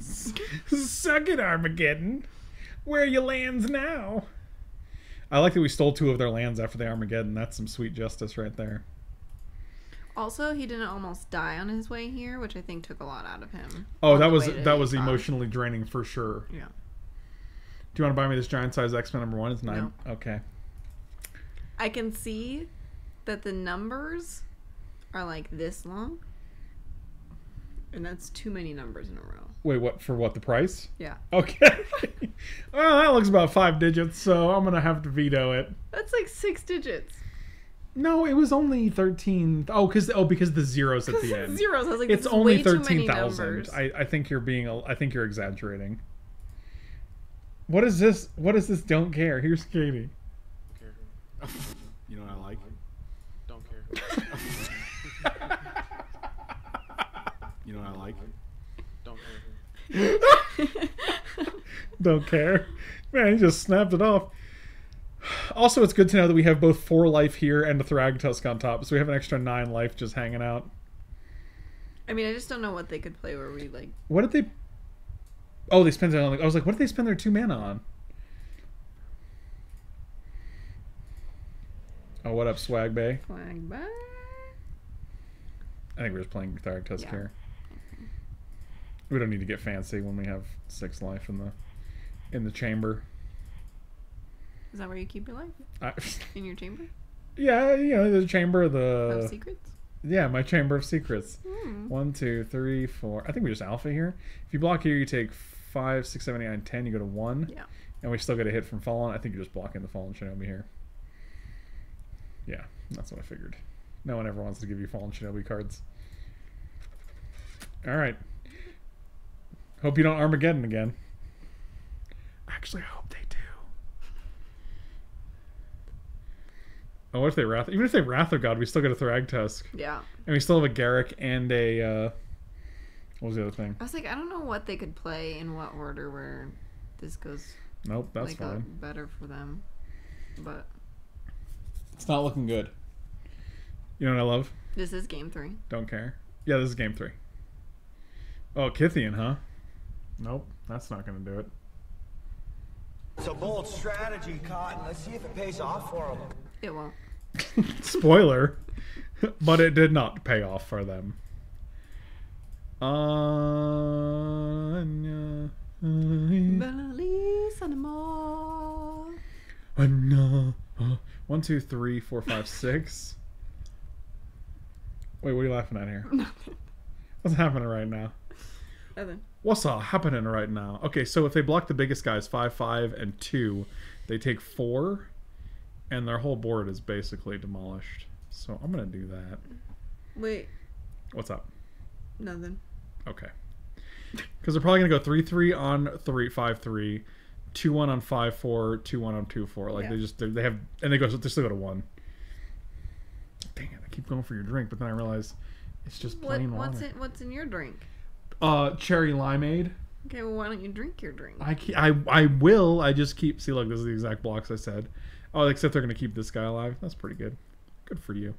Suck it, Armageddon. Where are your lands now? I like that we stole two of their lands after the Armageddon. That's some sweet justice right there. Also, he didn't almost die on his way here, which I think took a lot out of him. Oh, that was that was emotionally draining for sure. Yeah. Do you want to buy me this giant size X Men number one? It's nine. Okay. I can see that the numbers are like this long. And that's too many numbers in a row. Wait, what for? What the price? Yeah. Okay. well, that looks about five digits, so I'm gonna have to veto it. That's like six digits. No, it was only thirteen. Oh, because oh, because the zeros at the end. zeros. I was like, It's only way thirteen thousand. I, I think you're being. I think you're exaggerating. What is this? What is this? Don't care. Here's Katie. Don't care. you know what I like? Don't care. You know what I like? Don't care. Don't care. Man, he just snapped it off. Also, it's good to know that we have both four life here and a Thragtusk on top, so we have an extra nine life just hanging out. I mean, I just don't know what they could play where we like. What did they? Oh, they spent it on. I was like, what did they spend their two mana on? Oh, what up, Swag Bay? Flag back. I think we're just playing Thragtusk Yeah. here. We don't need to get fancy when we have six life in the in the chamber. Is that where you keep your life? I, In your chamber yeah, you know the chamber of the of secrets? yeah my chamber of secrets. Hmm. One, two, three, four. I think we just alpha here. If you block here, you take five, six, seven, eight, nine, ten. You go to one. Yeah. And we still get a hit from Fallen. I think you're just blocking the Fallen Shinobi here. Yeah, that's what I figured. No one ever wants to give you Fallen Shinobi cards. Alright. Hope you don't Armageddon again. Actually, I hope they do. Oh, what if they Wrath? Even if they Wrath of God, we still get a Thragtusk. Yeah. And we still have a Garruk and a. Uh, what was the other thing? I was like, I don't know what they could play in what order where this goes Nope, that's like fine. better for them. But It's not looking good. You know what I love? this is game three. Don't care. Yeah, this is game three. Oh, Kytheon, huh? Nope, that's not gonna do it. It's a bold strategy, Cotton. Let's see if it pays off for them. It won't. Spoiler, but it did not pay off for them. Anya, Release animal. Anya. Uh, one, two, three, four, five, six. Wait, what are you laughing at here? What's happening right now? Nothing. What's uh, happening right now? Okay, so if they block the biggest guys, five, five, and two, they take four, and their whole board is basically demolished. So I'm gonna do that. Wait, What's up? nothing. Okay. Because they're probably gonna go three, three on three, five, three, two, one on five, four, two, one on two, four. Like Yeah. they just they have and they go they still go to one. Dang it! I keep going for your drink, but then I realize it's just What, plain what's water. in What's in your drink? Uh, cherry limeade. Okay, well, why don't you drink your drink? I, I I will. I just keep. See, look, this is the exact blocks I said. Oh, except they're gonna keep this guy alive. That's pretty good. Good for you.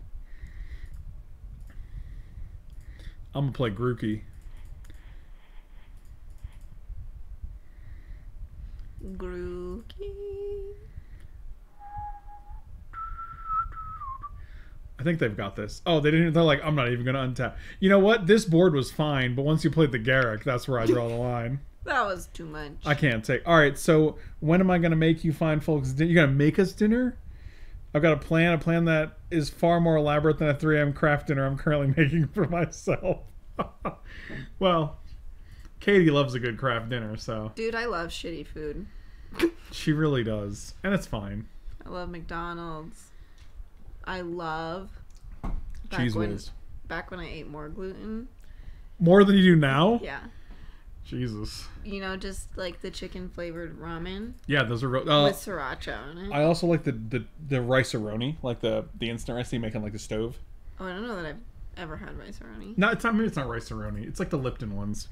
I'm gonna play Grookey. Grookey. I think they've got this. Oh, they didn't. They're like, I'm not even gonna untap. You know what? This board was fine, but once you played the Garruk, that's where I draw the line. That was too much. I can't take. All right, so when am I gonna make you fine folks? Din- You're gonna make us dinner? I've got a plan. A plan that is far more elaborate than a 3 a.m. Kraft Dinner I'm currently making for myself. well, Katie loves a good Kraft Dinner, so Dude, I love shitty food. she really does, and it's fine. I love McDonald's. I love back Cheese when, whiz. back when I ate more gluten. More than you do now. Yeah. Jesus. You know, just like the chicken flavored ramen Yeah, those are. ro- Uh, with sriracha on it. I also like the the the Rice-A-Roni, like the the instant rice you make on like the stove. oh, I don't know that I've ever had Rice-A-Roni. No, it's not. Maybe it's not Rice-A-Roni. It's like the Lipton ones.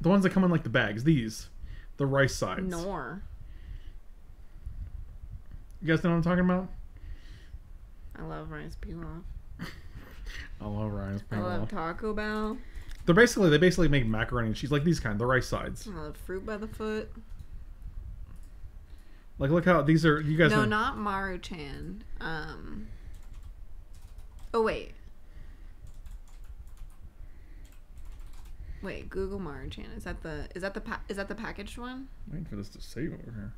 The ones that come in like the bags. These, the rice sides. Nor. You guys know what I'm talking about? I love rice pilaf. I love rice. I love Taco Bell. They're basically they basically make macaroni and cheese like these kind, the rice sides. I love fruit by the foot. Like look how these are. You guys No, know- not Maruchan. Um. Oh wait. Wait, Google Maruchan. Is that the is that the pa- is that the packaged one? Waiting for this to save over here.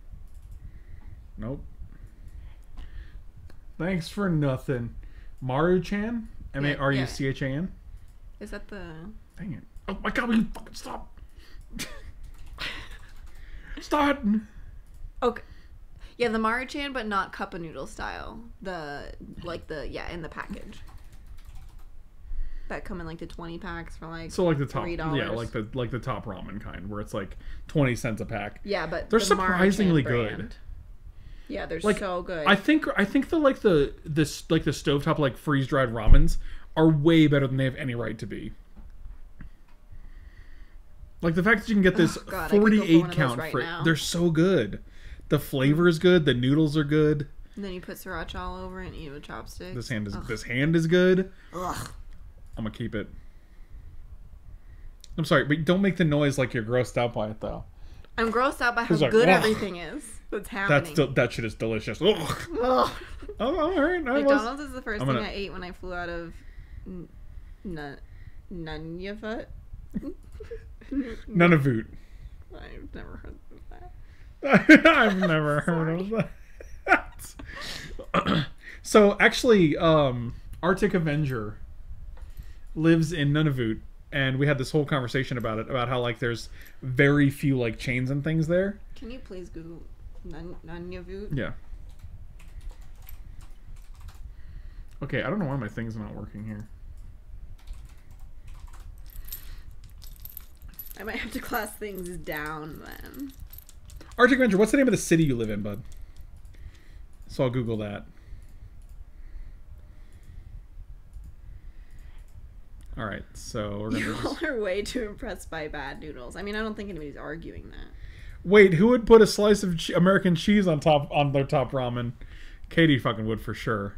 Nope. Thanks for nothing. Maru-chan? M A R U C H A N? Is that the Dang it. Oh my god, will you fucking stop? stop! Okay. Yeah, the Maruchan, but not cup of noodle style. The like the yeah in the package. That come in like the twenty packs for like So like the top, $3. yeah, like the like the top ramen kind, where it's like twenty cents a pack. yeah, but They're the surprisingly Maruchan good. Yeah, they're Like, so good. I think I think the like the this like the stovetop like freeze dried ramens are way better than they have any right to be. Like the fact that you can get this Oh, God, I could go 48 one of those count right now. they're so good. The mm-hmm. flavor is good, the noodles are good. and then you put sriracha all over it and eat it with chopsticks. This hand is Ugh. this hand is good. Ugh. I'm gonna keep it. I'm sorry, but don't make the noise like you're grossed out by it though. I'm grossed out by how like, good ugh. everything is that's happening. That's del- that shit is delicious. Ugh. Ugh. Oh, all right. I was, McDonald's is the 1st I'm thing gonna- I ate when I flew out of N- N- Nunavut. Nunavut. I've never heard of that. I've never heard of that. so actually, um, Arctic Avenger lives in Nunavut, and we had this whole conversation about it, about how like there's very few like chains and things there. Can you please Google Nun- Nunavut? Yeah. Okay, I don't know why my thing's not working here. I might have to class things down then. Arctic Avenger, what's the name of the city you live in, bud? So I'll Google that. All right, so we're gonna. all are way too impressed by bad noodles. I mean, I don't think anybody's arguing that. Wait, who would put a slice of American cheese on top on their top ramen? Katie fucking would for sure.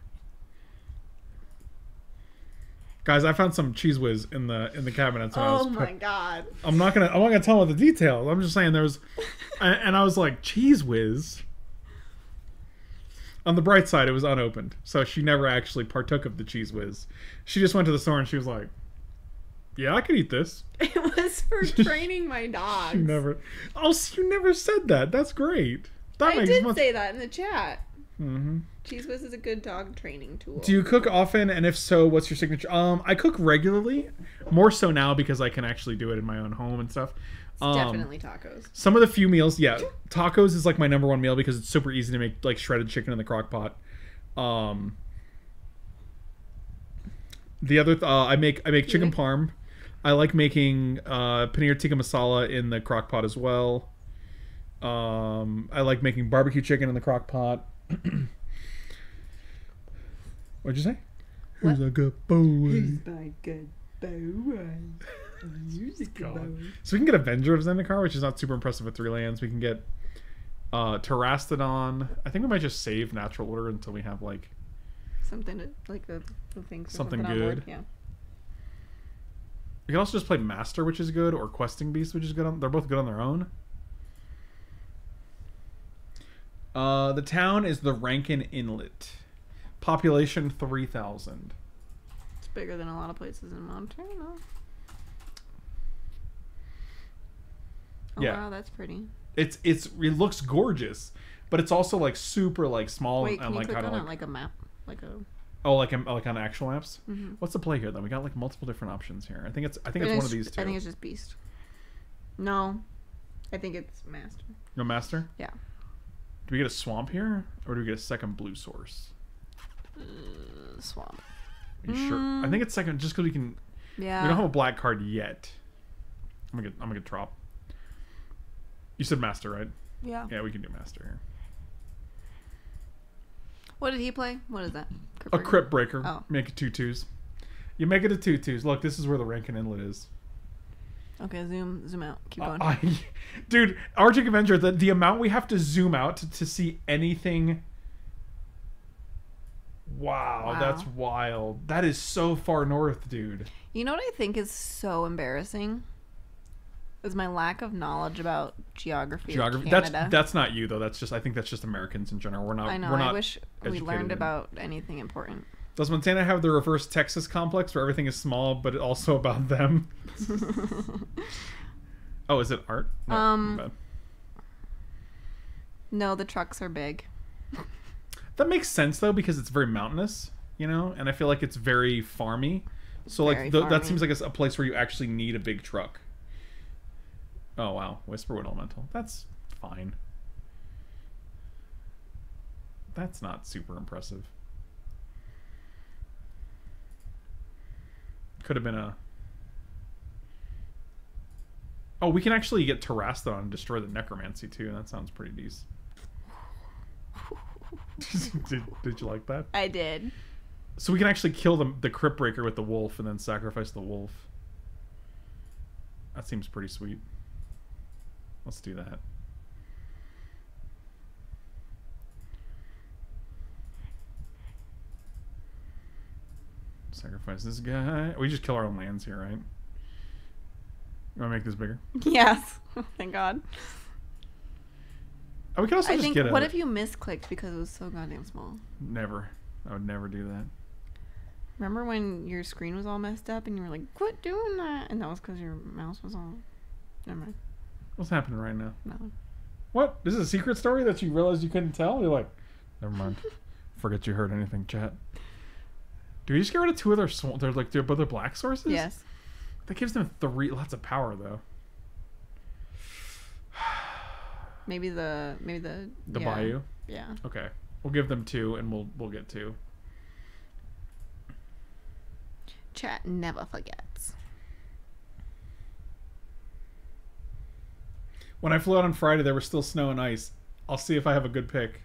Guys, I found some Cheez Whiz in the in the cabinet. Oh my god. I'm not gonna I'm not gonna tell them the details. I'm just saying there was, and I was like Cheez Whiz. On the bright side, it was unopened, so she never actually partook of the Cheez Whiz. She just went to the store and she was like, "Yeah, I could eat this." It was for training my dogs. She never. Oh, you never said that. That's great. That I did much. say that in the chat. Mhm. Cheez Whiz is a good dog training tool. Do you cook often, and if so, what's your signature? Um, I cook regularly, more so now because I can actually do it in my own home and stuff. Um, Definitely tacos. Some of the few meals, yeah, tacos is like my number one meal because it's super easy to make like shredded chicken in the crock pot. Um, the other, th- uh, I make I make chicken parm. I like making uh, paneer tikka masala in the crock pot as well. Um, I like making barbecue chicken in the crock pot. What'd you say? What? Who's a good boy? Who's my good boy? God. So we can get Avenger of Zendikar, which is not super impressive with three lands. We can get uh Terastodon. I think we might just save natural order until we have like Something to, like a, a thing Something something, good. Yeah. We can also just play Master, which is good, or Questing Beast, which is good on they're both good on their own. Uh, the town is the Rankin Inlet. Population 3,000. It's bigger than a lot of places in Montana. Oh Yeah. wow, that's pretty. It's it's it looks gorgeous, but it's also like super like small Wait, and you like kind of like, like a map? Like a oh like um, like on actual maps. Mhm. What's the play here then? We got like multiple different options here. I think it's I think I it's one of these two. I think it's just Beast. No. I think it's Master. no master. Yeah. Do we get a swamp here, or do we get a second blue source? Uh, swamp. Are you sure? I think it's second, just because we can. Yeah. We don't have a black card yet. I'm gonna get. I'm gonna get drop. You said master, right? yeah. Yeah, we can do master here. What did he play? What is that? A Breaker? Cryptbreaker. Oh. Make it two twos. You make it a two twos. Look, this is where the Rankin Inlet is. Okay, zoom zoom out. Keep Uh, going. I, dude, Arctic Avenger, the, the amount we have to zoom out to, to see anything. Wow, Wow. that's wild. That is so far north, dude. You know what I think is so embarrassing? Is my lack of knowledge about geography. Geography. That's that's not you though. That's just I think that's just Americans in general. We're not. I know. We're not I wish we learned in- about anything important. Does Montana have the reverse Texas complex where everything is small, but also about them? oh, is it art? No, Um. No, the trucks are big. That makes sense though because it's very mountainous, you know, and I feel like it's very farmy. So like Very th- that seems like a place where you actually need a big truck. Oh wow, Whisperwood Elemental. That's fine. That's not super impressive. Could have been a. Oh, we can actually get Terastodon and destroy the Necromancy too. That sounds pretty decent. did, did you like that? I did. So we can actually kill the the Cryptbreaker with the wolf and then sacrifice the wolf. That seems pretty sweet. Let's do that. Sacrifice this guy. We just kill our own lands here, right? You want to make this bigger? Yes. Thank God. Oh, we can also I just think. get What if you misclicked because it was so goddamn small? Never. I would never do that. Remember when your screen was all messed up and you were like, "Quit doing that," and that was because your mouse was all. Never mind. What's happening right now? No. What? This is a secret story that you realized you couldn't tell? You're like, never mind. Forget you heard anything, chat. Do we just get rid of two of their sw- They're like their other black sources? Yes. That gives them three lots of power though. Maybe the maybe the The yeah. Bayou. Yeah. Okay. We'll give them two and we'll we'll get two. Chat never forgets. When I flew out on Friday, there was still snow and ice. I'll see if I have a good pick.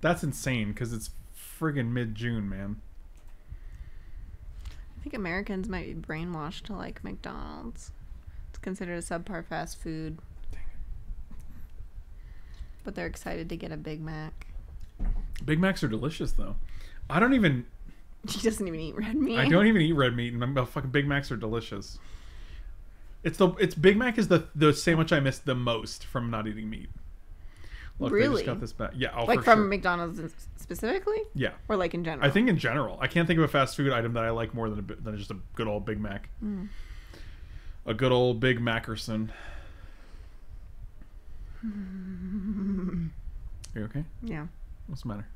That's insane because it's friggin' mid June, man. I think Americans might be brainwashed to like McDonald's. It's considered a subpar fast food. Dang But they're excited to get a Big Mac. Big Macs are delicious though. I don't even She doesn't even eat red meat. I don't even eat red meat, and my fucking Big Macs are delicious. It's the it's Big Mac is the the sandwich I miss the most from not eating meat. Look, they Really? just got this back. Yeah, oh, like from sure. McDonald's specifically, Yeah, or like in general. I think in general, I can't think of a fast food item that I like more than a, than just a good old Big Mac. Mm. A good old Big Mackerson. Are you okay? Yeah. What's the matter?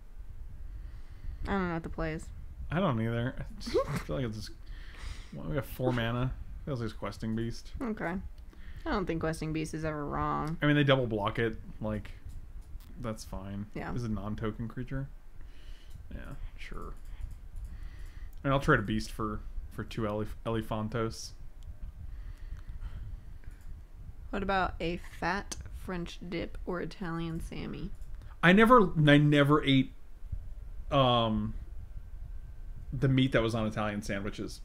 I don't know what the play is. I don't either. I just feel like it's just. Well, we have four mana. Feels like questing beast. Okay. I don't think questing beast is ever wrong. I mean, they double block it. Like, that's fine. Yeah. This Is a non-token creature? Yeah, sure. And I'll trade a beast for for two Elef- Elephantos. What about a fat French dip or Italian Sammy? I never, I never ate, um, the meat that was on Italian sandwiches.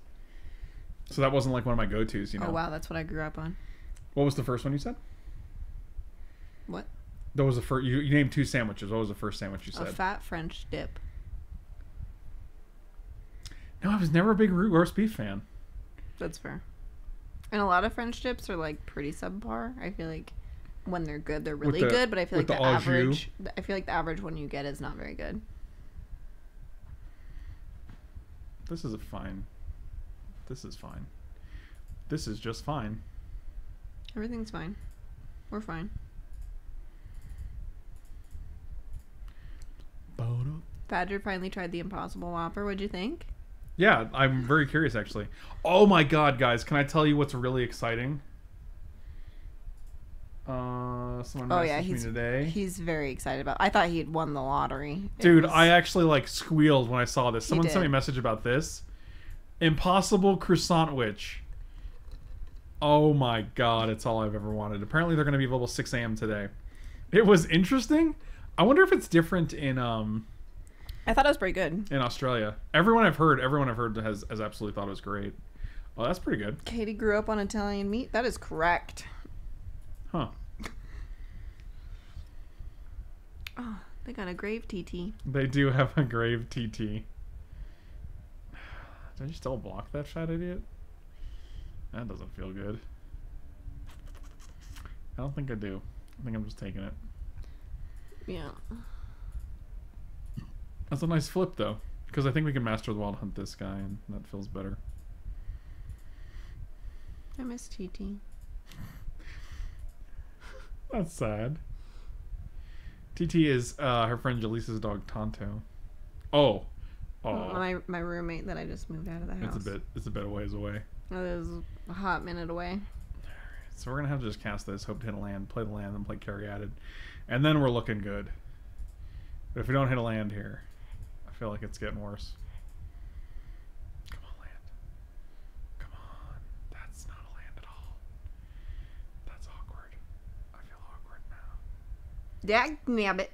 So that wasn't like one of my go-tos, you oh, know. Oh wow, that's what I grew up on. What was the first one you said? What? That was the first. You, you named two sandwiches. What was the first sandwich you said? A fat French dip. no, I was never a big root roast beef fan. That's fair. And a lot of French dips are like pretty subpar. I feel like when they're good, they're really the- good. But I feel like the, the jus. average, I feel like the average one you get is not very good. This is a fine. This is fine. This is just fine. Everything's fine. We're fine. Badger finally tried the Impossible Whopper. What'd you think? Yeah, I'm very curious actually. Oh my god, guys, can I tell you what's really exciting? Uh, someone Oh yeah, me he's today. he's very excited about. I thought he'd won the lottery. It Dude, was- I actually like squealed when I saw this. Someone sent me a message about this. Impossible croissant witch. Oh my god, it's all I've ever wanted. Apparently they're gonna be available 6 a.m. today. It was interesting. I wonder if it's different in um I thought it was pretty good. in Australia. Everyone I've heard, everyone I've heard has has absolutely thought it was great. Well, that's pretty good. Katie grew up on Italian meat. That is correct. Huh. Oh, they got a grave TT. They do have a grave TT. Did you still block that fat idiot? That doesn't feel good. I don't think I do. I think I'm just taking it. Yeah. That's a nice flip though, because I think we can master the wild hunt this guy, and that feels better. I miss TT. That's sad. TT is uh, her friend Jaleesa's dog Tonto. Oh, oh, My my roommate that I just moved out of the house. it's a bit, it's a bit a ways away. It was a hot minute away. So we're gonna have to just cast this, hope to hit a land, play the land, then play Caryatid, and then we're looking good. But if we don't hit a land here, I feel like it's getting worse. Come on, land. Come on. That's not a land at all. That's awkward. I feel awkward now. Yeah, nabbit.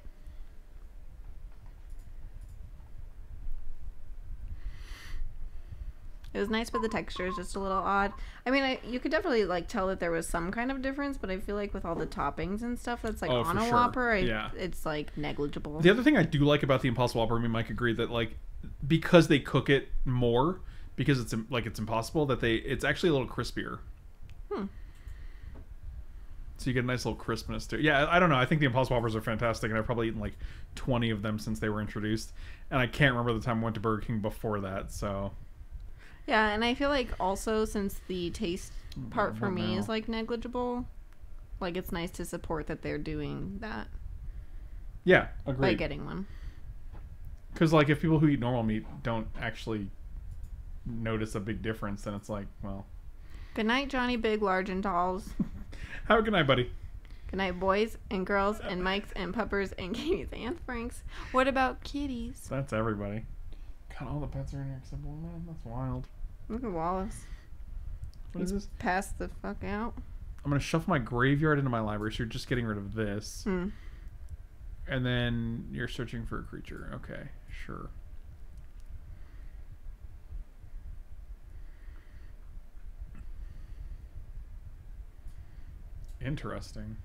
It was nice, but the texture is just a little odd. I mean, I, you could definitely like tell that there was some kind of difference, but I feel like with all the toppings and stuff that's like Oh, on for a sure. Whopper, I, Yeah. it's like negligible. The other thing I do like about the Impossible Whopper, me and Mike agree that like because they cook it more, because it's im- like it's impossible that they it's actually a little crispier. Hmm. So you get a nice little crispness to it. Yeah, I don't know. I think the Impossible Whoppers are fantastic, and I've probably eaten like twenty of them since they were introduced, and I can't remember the time I went to Burger King before that. So Yeah, and I feel like also since the taste part for me is like negligible, like it's nice to support that they're doing that yeah, by agreed. getting one. Because like if people who eat normal meat don't actually notice a big difference, then it's like, well, Good night, Johnny Big, Large, and Talls. have a good night, buddy. Good night, boys and girls and Mikes and puppers and Katie's and Franks. What about kitties? That's everybody. God, all the pets are in here except one man. That's wild. Look at Wallace. What is this? Pass the fuck out. I'm gonna shuffle my graveyard into my library. So you're just getting rid of this, Hmm. and then you're searching for a creature. Okay, sure. Interesting.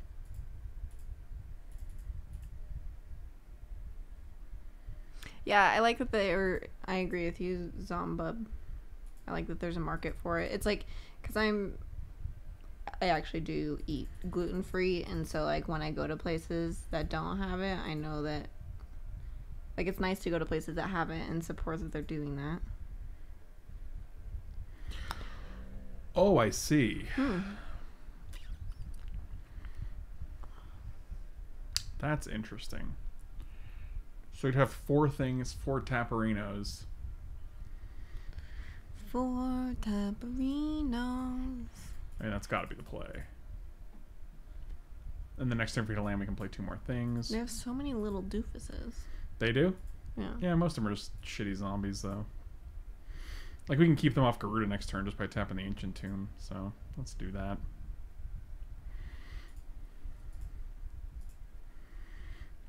Yeah, I like that they're. I agree with you, Zombub. I like that there's a market for it. It's like, because I'm. I actually do eat gluten free, and so like when I go to places that don't have it, I know that. Like it's nice to go to places that have it and support that they're doing that. Oh, I see. Hmm. That's interesting. So you'd have four things, four taperinos. For taperinos. I mean, that's got to be the play. And the next turn for you to land, we can play two more things. They have so many little doofuses. They do? Yeah. Yeah, most of them are just shitty zombies, though. Like, we can keep them off Garuda next turn just by tapping the Ancient Tomb, so let's do that.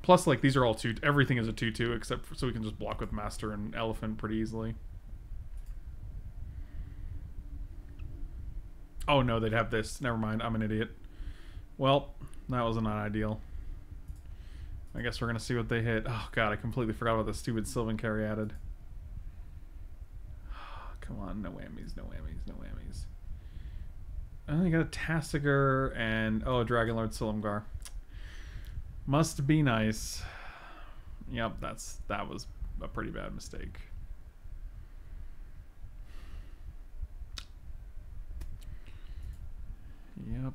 Plus, like, these are all 2 everything is a 2 2, except for, so we can just block with Master and Elephant pretty easily. Oh no, they'd have this. Never mind, I'm an idiot. Well, that was not ideal. I guess we're gonna see what they hit. Oh god, I completely forgot about the stupid Sylvan Caryatid. Come on, no whammies, no whammies, no whammies. Oh, you got a Tasigur and oh, Dragonlord Silumgar. Must be nice. Yep, that's that was a pretty bad mistake. Yep,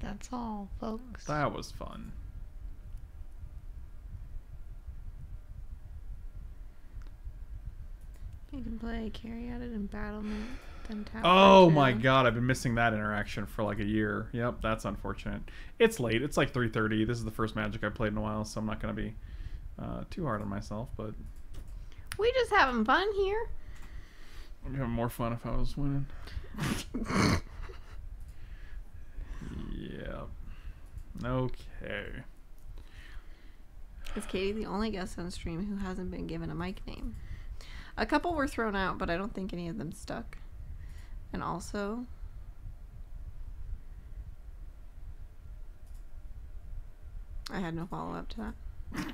That's all, folks. that was fun. You can play Caryatid in battlement, then tap. Oh my god, I've been missing that interaction for like a year. Yep, that's unfortunate. It's late. It's like 3:30. This is the first Magic I played in a while, so I'm not gonna be uh, too hard on myself. But We just having fun here. I'd be having more fun if I was winning. Yep. Okay. Is Katie the only guest on stream who hasn't been given a mic name? A couple were thrown out, but I don't think any of them stuck. And also, I had no follow up to that.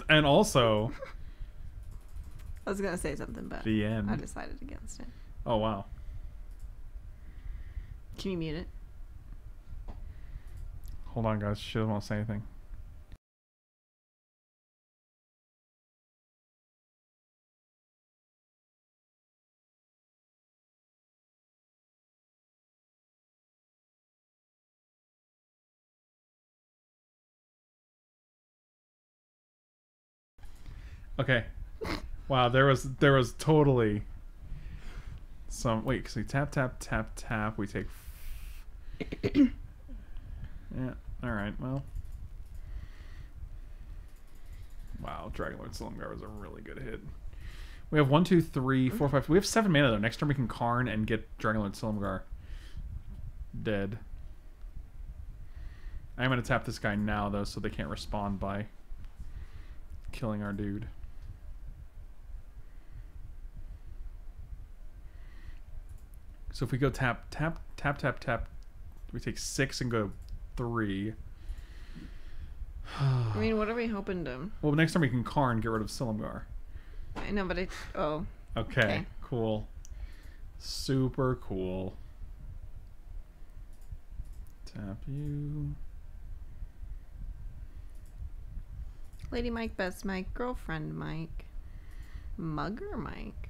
And also I was gonna say something, but the end. I decided against it. Oh wow. Can you mute it? Hold on, guys. She doesn't want to say anything. Okay. Wow, there was there was totally some wait, cause we tap tap tap tap, we take Yeah, alright, well. Wow, Dragonlord Silumgar was a really good hit. We have one, two, three, four, five. We have seven mana though. Next turn we can Karn and get Dragonlord Silumgar dead. I'm gonna tap this guy now though, so they can't respond by killing our dude. So if we go tap, tap, tap, tap, tap, we take six and go three. I mean, what are we hoping to? Well, next time we can Karn get rid of Silumgar. I know, but it. Oh, Okay, Okay. cool. Super cool. Tap you. Lady Mike, best Mike, girlfriend Mike, mugger Mike.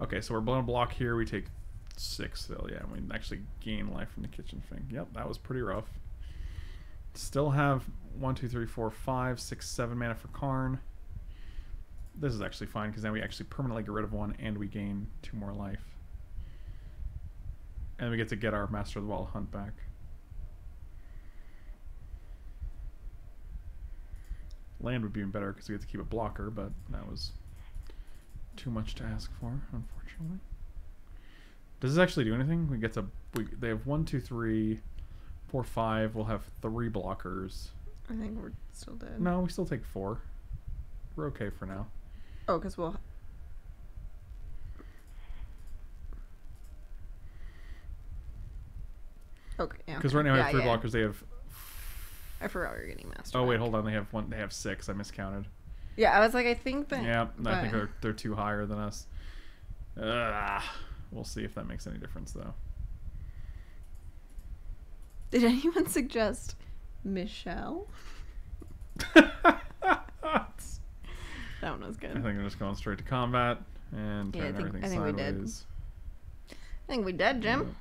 Okay, so we're blowing a block here. We take six, though. Yeah, we actually gain life from the kitchen thing. Yep, that was pretty rough. Still have one, two, three, four, five, six, seven mana for Karn. This is actually fine because now we actually permanently get rid of one and we gain two more life. And we get to get our Master of the Wild Hunt back. Land would be even better because we get to keep a blocker, but that was too much to ask for, unfortunately. Does this actually do anything? We get to we they have one, two, three, four, five. We'll have three blockers. I think we're still dead. No, we still take four. We're okay for now. Oh, because we'll. Okay. Yeah. Because right now we have three yeah. blockers. They have. I forgot we were getting master. Oh wait, hold on. They have one. They have six. I miscounted. Yeah, I was like, I think that. Yeah, I think they're they're two higher than us. Ugh. We'll see if that makes any difference though. Did anyone suggest Michelle? That one was good. I think I'm just going straight to combat and Yeah, I think- everything I think we did. sideways. I think we did, Jim.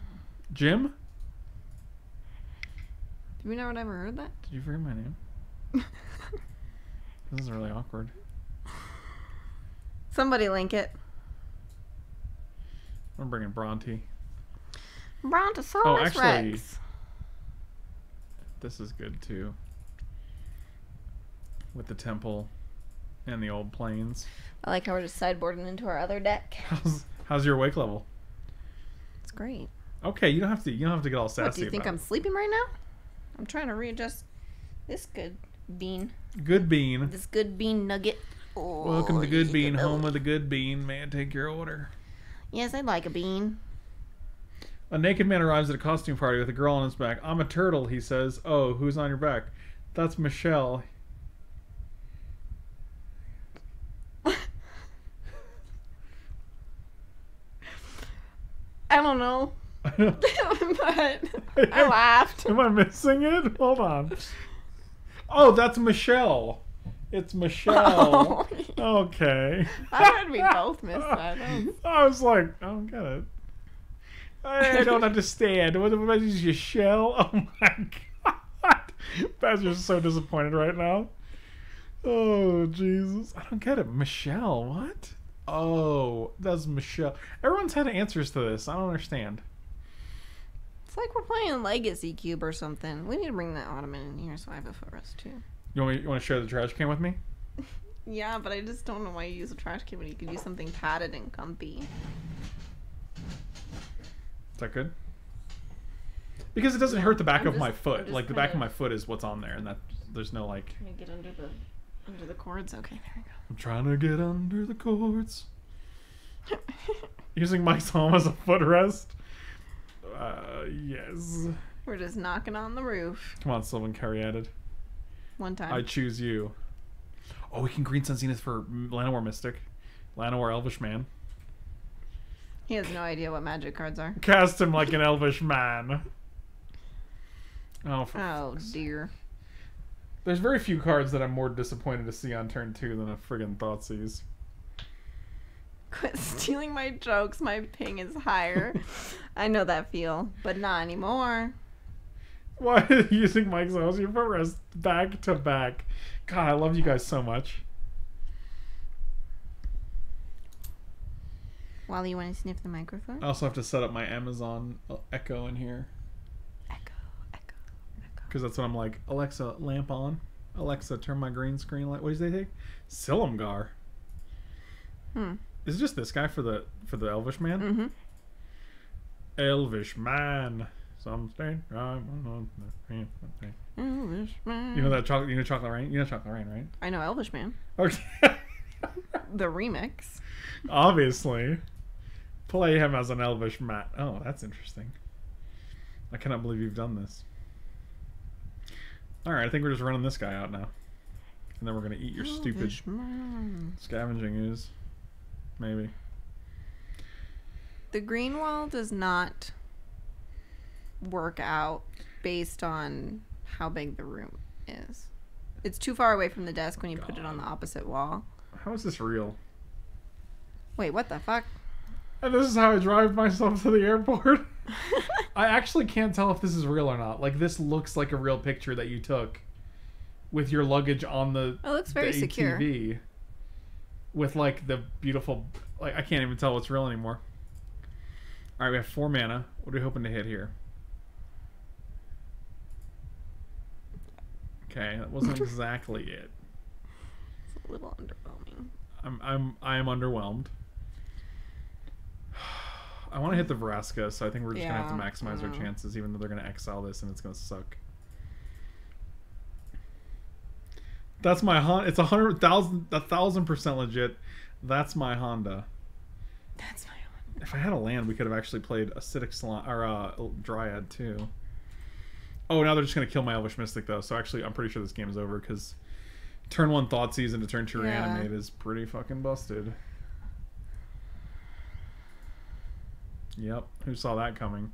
Jim, Did we never ever heard that? did you forget my name? This is really awkward. Somebody link it. I'm bringing Bronte. Brontosaurus Oh, actually- Rex. This is good too. With the temple and the old plains. I like how we're just sideboarding into our other deck. How's, how's your wake level? It's great. Okay, you don't have to. You don't have to get all sassy. What, do you think about I'm sleeping right now? I'm trying to readjust this good bean. Good bean. This good bean nugget. Oh, Welcome to oh, Good Bean, home of the Good Bean. May I take your order? Yes, I like a bean. A naked man arrives at a costume party with a girl on his back. I'm a turtle, he says. Oh, who's on your back? That's Michelle. I don't know. but I laughed. Am I missing it? Hold on. Oh, that's Michelle. It's Michelle. Oh, Okay. I heard we both missed that. I was like, I don't get it. I don't understand. What is your shell? Oh my god. Badger's so disappointed right now. Oh Jesus. I don't get it. Michelle, what? Oh, that's Michelle. Everyone's had answers to this. I don't understand. It's like we're playing Legacy Cube or something. We need to bring that ottoman in here so I have a footrest too. You want me, you want to share the trash can with me? Yeah, but I just don't know why you use a trash can when you could use something padded and comfy. Is that good? Because it doesn't hurt the back I'm of my foot. Like the back of my foot is what's on there, and that there's no like. Trying to get under the under the cords? Okay, there we go. I'm trying to get under the cords. Using Mike's home as a footrest. Uh, yes. we're just knocking on the roof Come on, Sylvan Caryatid. One time. I choose you. Oh, we can green sun zenith for Llanowar Mystic, Llanowar Elvish Man. He has no idea what magic cards are. Cast him like an Elvish man. Oh, for Oh dear. there's very few cards that I'm more disappointed to see on turn two than a friggin' Thoughtseize. Quit stealing my jokes. My ping is higher. I know that feel, but not anymore. Why are you using Mike's house your footrest back to back? God, I love you guys so much. Wally, you want to sniff the microphone? I also have to set up my Amazon Echo in here Echo, echo, echo. because that's what I'm like. Alexa, lamp on. Alexa, turn my green screen light. What does they take? Silumgar. Hmm. Is it just this guy for the for the Elvish man? Mm-hmm. Elvish man. Some. You Elvish man. You know that chocolate. You know chocolate rain. You know chocolate rain, right? I know Elvish man. Okay. The remix. Obviously, play him as an Elvish man. Oh, that's interesting. I cannot believe you've done this. All right, I think we're just running this guy out now, and then we're gonna eat your stupid man. scavenging ooze. Maybe. The green wall does not work out based on how big the room is. It's too far away from the desk when you put it on the opposite wall. How is this real? Wait, what the fuck? And this is how I drive myself to the airport. I actually can't tell if this is real or not. Like this looks like a real picture that you took with your luggage on the It looks very the secure. ATV with like the beautiful like I can't even tell what's real anymore. All right, we have four mana. What are we hoping to hit here? Okay, that wasn't exactly it. It's a little underwhelming. I'm I'm I am underwhelmed. I want to hit the Vraska, so I think we're just gonna have to maximize our chances, even though they're gonna exile this and it's gonna suck. That's my Honda. It's a hundred thousand, a thousand percent legit. That's my Honda. That's my If I had a land, we could have actually played acidic slime or uh, Dryad too. Oh, now they're just gonna kill my Elvish Mystic though. So actually, I'm pretty sure this game is over because turn one Thought Season to turn two Yeah. Reanimate is pretty fucking busted. Yep, who saw that coming?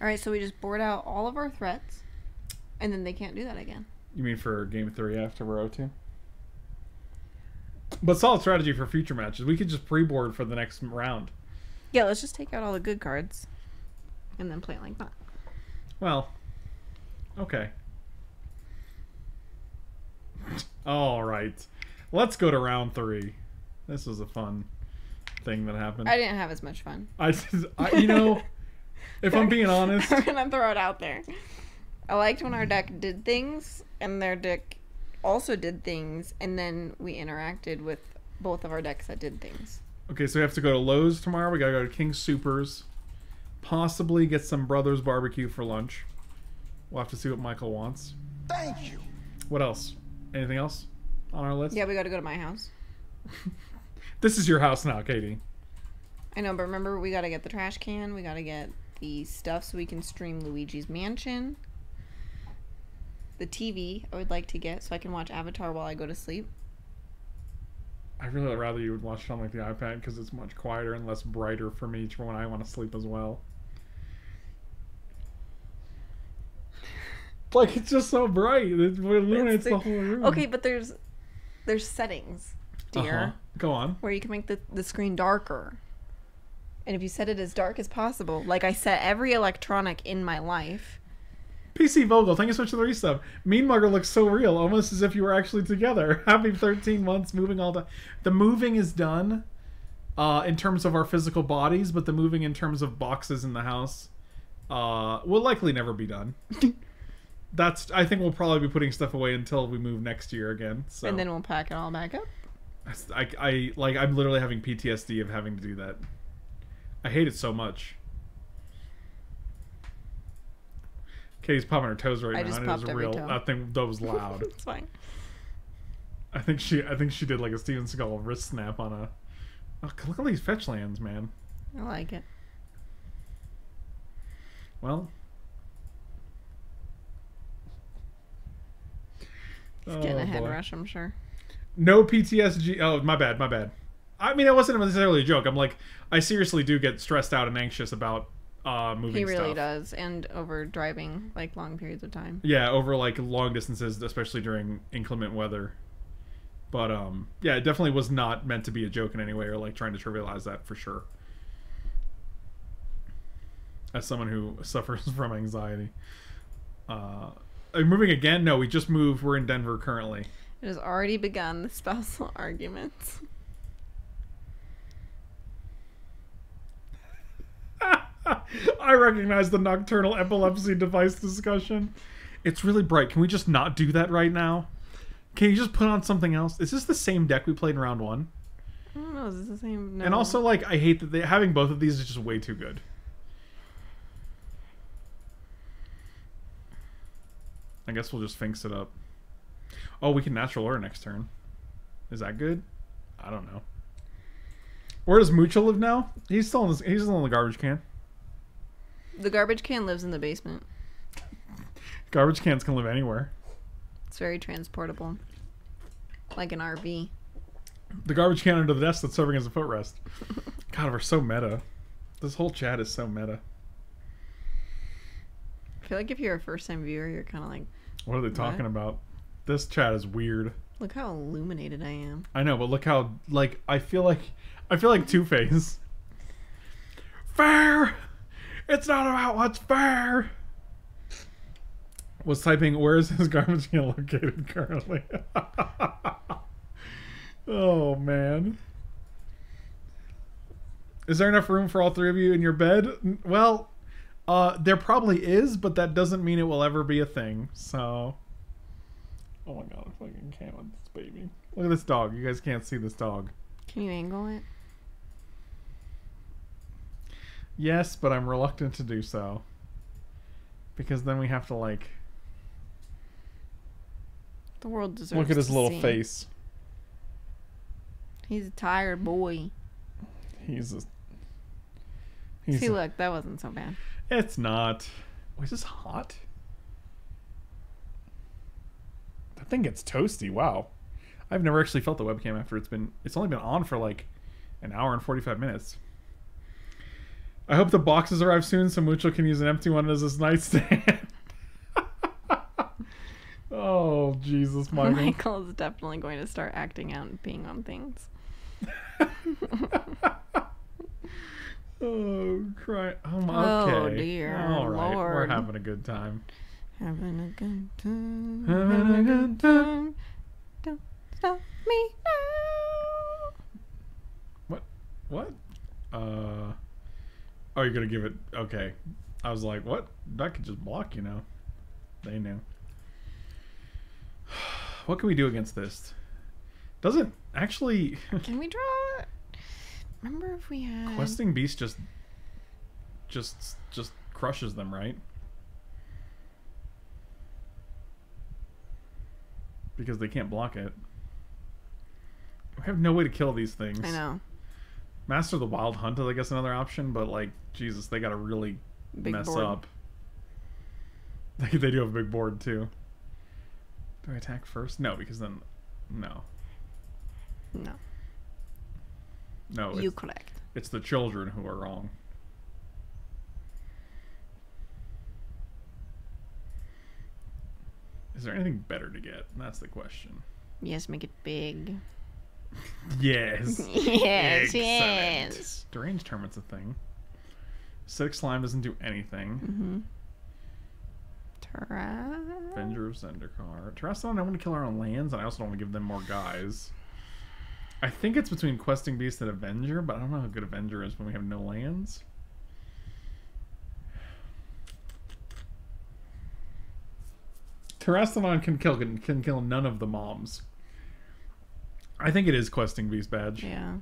All right, so we just board out all of our threats, and then they can't do that again. You mean for game three after we're 0-2? But solid strategy for future matches. We could just pre-board for the next round. Yeah, let's just take out all the good cards, and then play it like that. Well, okay. All right, let's go to round three. This was a fun thing that happened. I didn't have as much fun. I, I you know, if I'm being honest, I'm gonna throw it out there. I liked when our deck did things, and their deck also did things, and then we interacted with both of our decks that did things. okay, so we have to go to Lowe's tomorrow. We gotta go to King Supers, possibly get some Brothers Barbecue for lunch. We'll have to see what Michael wants. Thank you. What else? Anything else on our list? Yeah, we got to go to my house. This is your house now, Katie. I know, but remember, we got to get the trash can. We got to get the stuff so we can stream Luigi's Mansion. The TV I would like to get so I can watch Avatar while I go to sleep. I really rather you would watch it on like the iPad because it's much quieter and less brighter for me for when I want to sleep as well. Like it's just so bright. It illuminates It's the the- whole room. Okay, but there's there's settings, dear, Uh-huh. Go on. where you can make the, the screen darker. And if you set it as dark as possible, like I set every electronic in my life, PC Vogel, thank you so much for the resub. Mean Mugger looks so real, almost as if you were actually together. Happy 13 months moving all the the moving is done uh, in terms of our physical bodies, but the moving in terms of boxes in the house uh, will likely never be done. That's I think we'll probably be putting stuff away until we move next year again. So and then we'll pack it all back up. I, I like I'm literally having PTSD of having to do that. I hate it so much. Katie's popping her toes right I now. just and it was popped every real. toe. That thing that was loud. It's fine. I think she I think she did like a Steven Seagal wrist snap on a. Oh, look at these fetch lands, man. I like it. Well. It's getting Oh, a head boy. rush, I'm sure. No PTSD. Oh, my bad, my bad. I mean, it wasn't necessarily a joke. I'm like, I seriously do get stressed out and anxious about uh, moving He really stuff. does, and over driving like long periods of time. Yeah, over like long distances, especially during inclement weather. But um, yeah, it definitely was not meant to be a joke in any way or like trying to trivialize that for sure. As someone who suffers from anxiety, uh, are you moving again? No, we just moved. We're in Denver currently. It has already begun the spousal arguments. I recognize the nocturnal epilepsy device discussion. It's really bright. Can we just not do that right now? Can you just put on something else? Is this the same deck we played in round one? I don't know. Is this the same? No. And also, like, I hate that they, having both of these is just way too good. I guess we'll just finks it up. Oh, we can natural order next turn. Is that good? I don't know. Where does Mucho live now? He's still in this, he's still in the garbage can. the garbage can lives in the basement. Garbage cans can live anywhere. It's very transportable, like an RV. The garbage can under the desk that's serving as a footrest. God, we're so meta. This whole chat is so meta. I feel like if you're a first time viewer, you're kind of like, What are they talking What? about? This chat is weird. look how illuminated I am. I know, but look how like I feel like I feel like Two Face. Fair. It's not about what's fair. Was typing where is his garbage can located currently? oh man. Is there enough room for all three of you in your bed? Well, uh, there probably is, but that doesn't mean it will ever be a thing. So, oh my god, I fucking can't with this baby. Look at this dog. You guys can't see this dog. Can you angle it? Yes, but I'm reluctant to do so. Because then we have to like The world deserves. look at his little see. face. He's a tired boy. He's a He's See, a- look, that wasn't so bad. It's not. Wait, is this hot? That thing gets toasty. Wow. I've never actually felt the webcam after it's been. It's only been on for like an hour and 45 minutes. I hope the boxes arrive soon so Mucho can use an empty one as his nightstand. oh, Jesus, Michael. Michael is definitely going to start acting out and peeing on things. oh, cry. Oh, my- Oh, dear All right. We're having a good time. Having a good time. Having a good time. Don't stop me now. What? What? Uh. Oh, you're gonna give it. Okay. I was like, what? I could just block, you know. They knew. What can we do against this? Doesn't actually. Can we draw? Remember if we had. Questing Beast just. Just. Just crushes them, right? Because they can't block it. We have no way to kill these things. I know. Master of the Wild Hunt is, I guess, another option, but like, Jesus, they gotta really Big mess board. up. They, they do have a big board too. Do I attack first? No, because then, no, No. No, you it's, correct. it's the children who are wrong. Is there anything better to get? That's the question. Yes, make it big. Yes. yes, Excellent. yes. Deranged Hermit's a thing. Acidic Slime doesn't do anything. Mm-hmm. Tra- Avenger of Zendikar. Terastodon, I want to kill our own lands, and I also don't want to give them more guys. I think it's between Questing Beast and Avenger, but I don't know how good Avenger is when we have no lands. Terastodon can kill can, can kill none of the moms. I think it is Questing Beast badge. Yeah.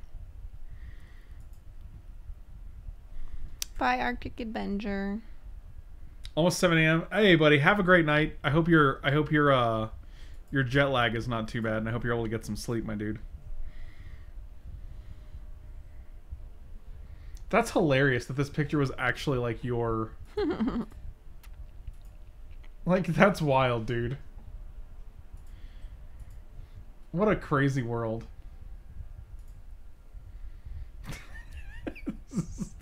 Bye, Arctic Avenger. Almost 7 a.m. Hey, buddy, have a great night. I hope your I hope your uh your jet lag is not too bad, and I hope you're able to get some sleep, my dude. That's hilarious that this picture was actually like your. like that's wild, dude. What a crazy world.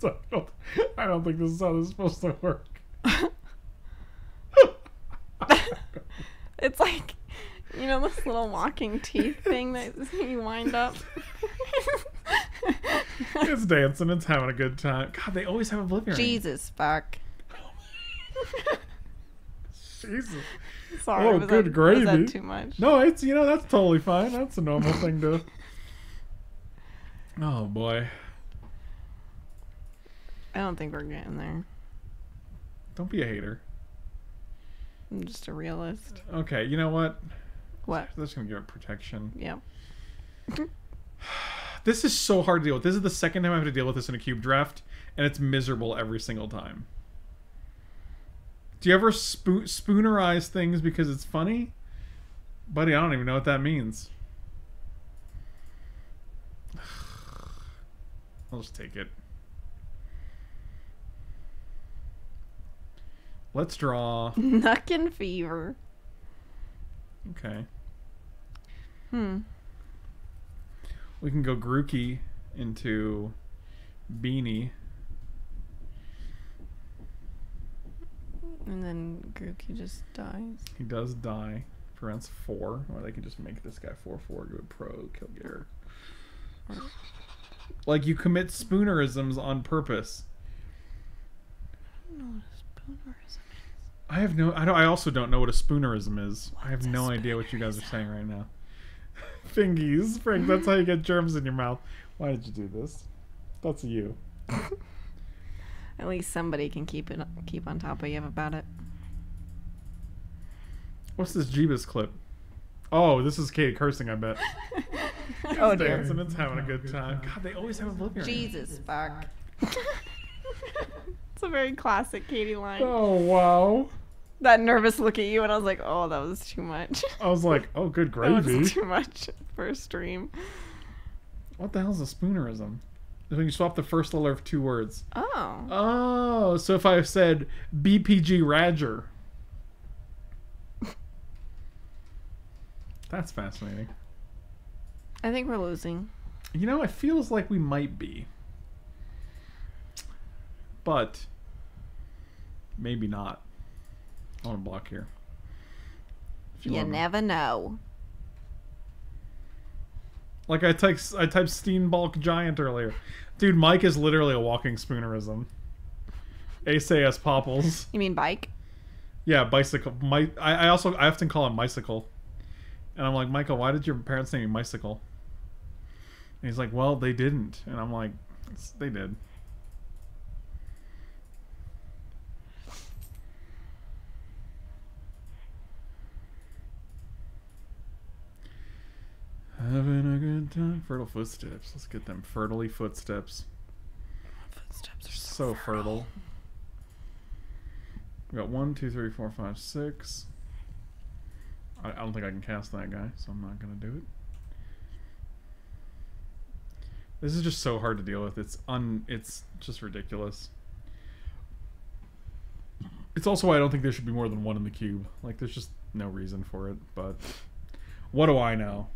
I don't, I don't think this is how this is supposed to work. It's like, you know, this little walking teeth thing that you wind up. it's dancing. It's having a good time. God, they always have a Oblivion. Jesus, fuck. Jesus. Sorry. Oh, good that, gravy. that too much? No, it's you know that's totally fine. That's a normal thing to. Oh boy! I don't think we're getting there. Don't be a hater. I'm just a realist. Okay, you know what? What? They're gonna give it protection. Yep. This is so hard to deal with. This is the second time I have to deal with this in a cube draft, and it's miserable every single time. Do you ever spo- spoonerize things because it's funny? Buddy, I don't even know what that means. I'll just take it. Let's draw. Nuckin fever. Okay. Hmm. We can go Grookey into Beanie. And then Grookey just dies. He does die. Prevents four. Or they can just make this guy 4 4, go pro, kill Garrett. Like you commit spoonerisms on purpose. I don't know what a spoonerism is. I have no I don't I also don't know what a spoonerism is. I have What's no idea what you guys are saying right now. Fingies, Frank, that's how you get germs in your mouth. Why did you do this? That's you. At least somebody can keep it keep on top of you about it. What's this Jeebus clip? Oh, this is Katie cursing, I bet. oh dear. Dancing, it's having a good time. God, they always have a Oblivion. Jesus fuck. it's a very classic Katie line. Oh wow. That nervous look at you and I was like, oh that was too much. I was like, oh, good that gravy. was too much for a stream. What the hell's a spoonerism? When you swap the first letter of two words. Oh. Oh, so if I said BPG Radger. That's fascinating. I think we're losing. You know, it feels like we might be. But maybe not. Want to block here. You, me- never know. Like I type I typed Steenbalk Giant earlier. Dude, Mike is literally a walking spoonerism. Ace AS Popples. You mean bike? Yeah, bicycle. My, I, I also I often call him Bicycle, and I'm like, Michael, why did your parents name you Bicycle? And he's like, Well, they didn't, and I'm like, They did. Having a good time. Fertile footsteps. Let's get them fertily footsteps. Footsteps are So fertile. We got one, two, three, four, five, six. I, I don't think I can cast that guy, so I'm not gonna do it. This is just so hard to deal with. It's un. It's just ridiculous. It's also why I don't think there should be more than one in the cube. Like, there's just no reason for it. But what do I know?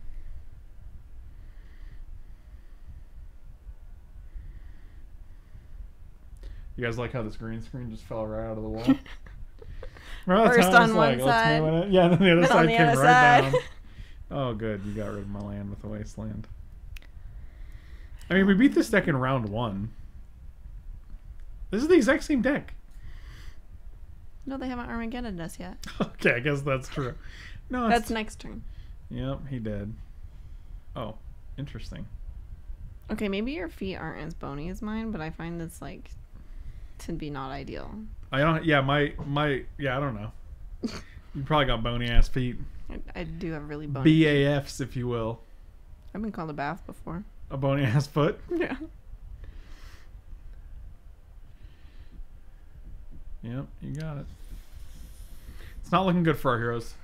You guys like how this green screen just fell right out of the wall? Remember that First time on one like, side, it?" Yeah, and then the other then side the came other right side. down. Oh, good. You got rid of my land with the wasteland. I mean, we beat this deck in round one. This is the exact same deck. No, they haven't Armageddon us yet. okay, I guess that's true. No, That's it's, next turn. Yep, he did. Oh, interesting. Okay, maybe your feet aren't as bony as mine, but I find this like to be not ideal. I don't. Yeah, my my. Yeah, I don't know. You probably got bony ass feet. I, I do have really bony. BAFs, if you will. I've been called a bath before. A bony ass foot. Yeah. Yep, you got it. It's not looking good for our heroes.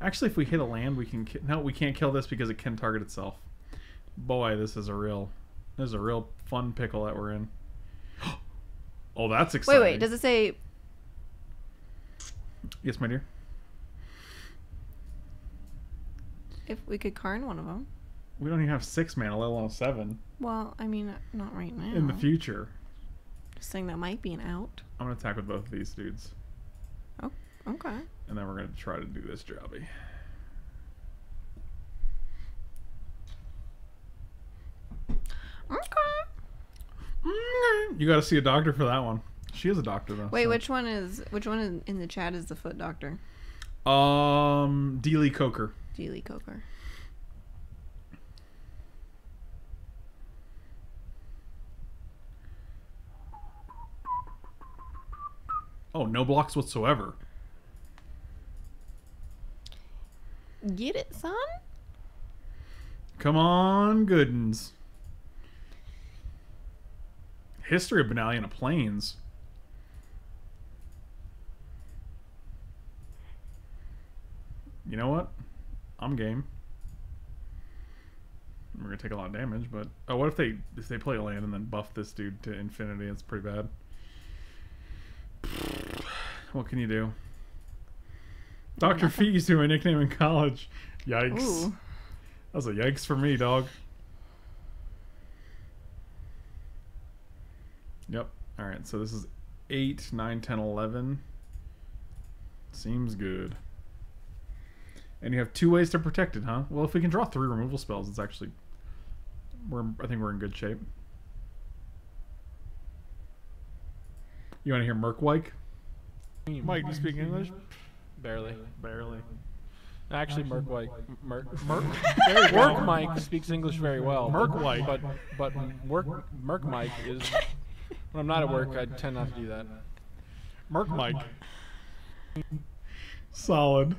Actually, if we hit a land, we can. Ki- no, we can't kill this because it can target itself. Boy, this is a real. This is a real fun pickle that we're in. Oh, that's exciting. wait. wait. Does it say Yes, my dear. if we could Karn one of them? We don't even have six mana, let alone seven. Well, I mean, not right now. In the future, Just saying that might be an out. I'm gonna attack with both of these dudes, Oh, Okay. and then we're gonna try to do this jobby. Okay. You got to see a doctor for that one. She is a doctor though. Wait, so- which one is which one in, in the chat is the foot doctor? Um, Dealey Coker. Dealey Coker. Oh, no blocks whatsoever. Get it, son? Come on, Goodens. History of Benaliana Plains. You know what? I'm game. We're gonna take a lot of damage, but oh, what if they if they play a land and then buff this dude to infinity? It's pretty bad. What can you do? Doctor Fees, to my nickname in college. Yikes. Ooh. That was a yikes for me, dog. Yep. All right. So this is 8, 9, 10, 11. Seems good. And you have two ways to protect it, huh? Well, if we can draw three removal spells, it's actually we're I think we're in good shape. You want to hear Merkwike? Mike, do you speak English? Barely. Barely. Actually, Merk White, Merk, Merk, There you Work. Mike speaks English very well. Merk but- White. but but work Merk Mike is. When I'm not at work, I tend not to do that. Merc Mike. Solid.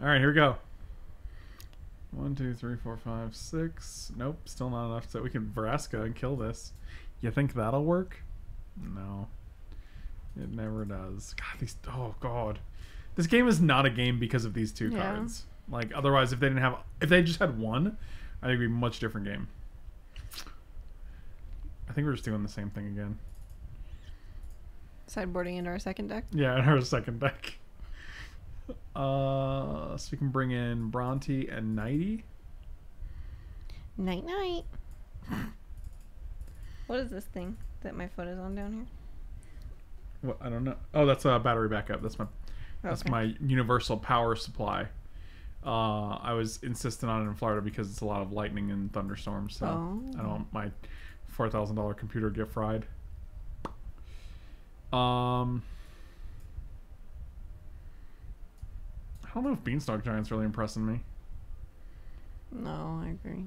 All right, here we go. One, two, three, four, five, six. Nope, still not enough. So we can Vraska and kill this. You think that'll work? No, it never does. God, these. Oh God, this game is not a game because of these two Yeah. cards. Like otherwise, if they didn't have, if they just had one, I think it'd be a much different game. I think we're just doing the same thing again. Sideboarding into our second deck. Yeah, in our second deck. Uh, so we can bring in Bronte and Nighty. Night night. What is this thing that my foot is on down here? What I don't know. Oh, that's a battery backup. That's my that's Okay. my universal power supply. Uh, I was insistent on it in Florida because it's a lot of lightning and thunderstorms. So Oh. I don't want my four thousand dollar computer get fried. Um, I don't know if Beanstalk Giant's really impressing me. No, I agree.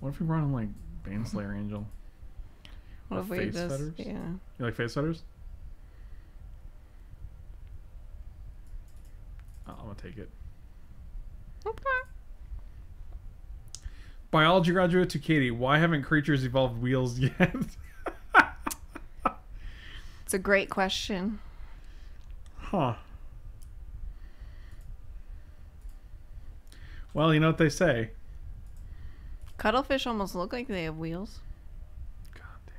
What if we brought in like Baneslayer Angel? What if we face just fetters? yeah? You like Faith's Fetters? Oh, I'm gonna take it. Okay. Biology graduate to Katie. Why haven't creatures evolved wheels yet? It's a great question. huh. Well, you know what they say. Cuttlefish almost look like they have wheels. God damn.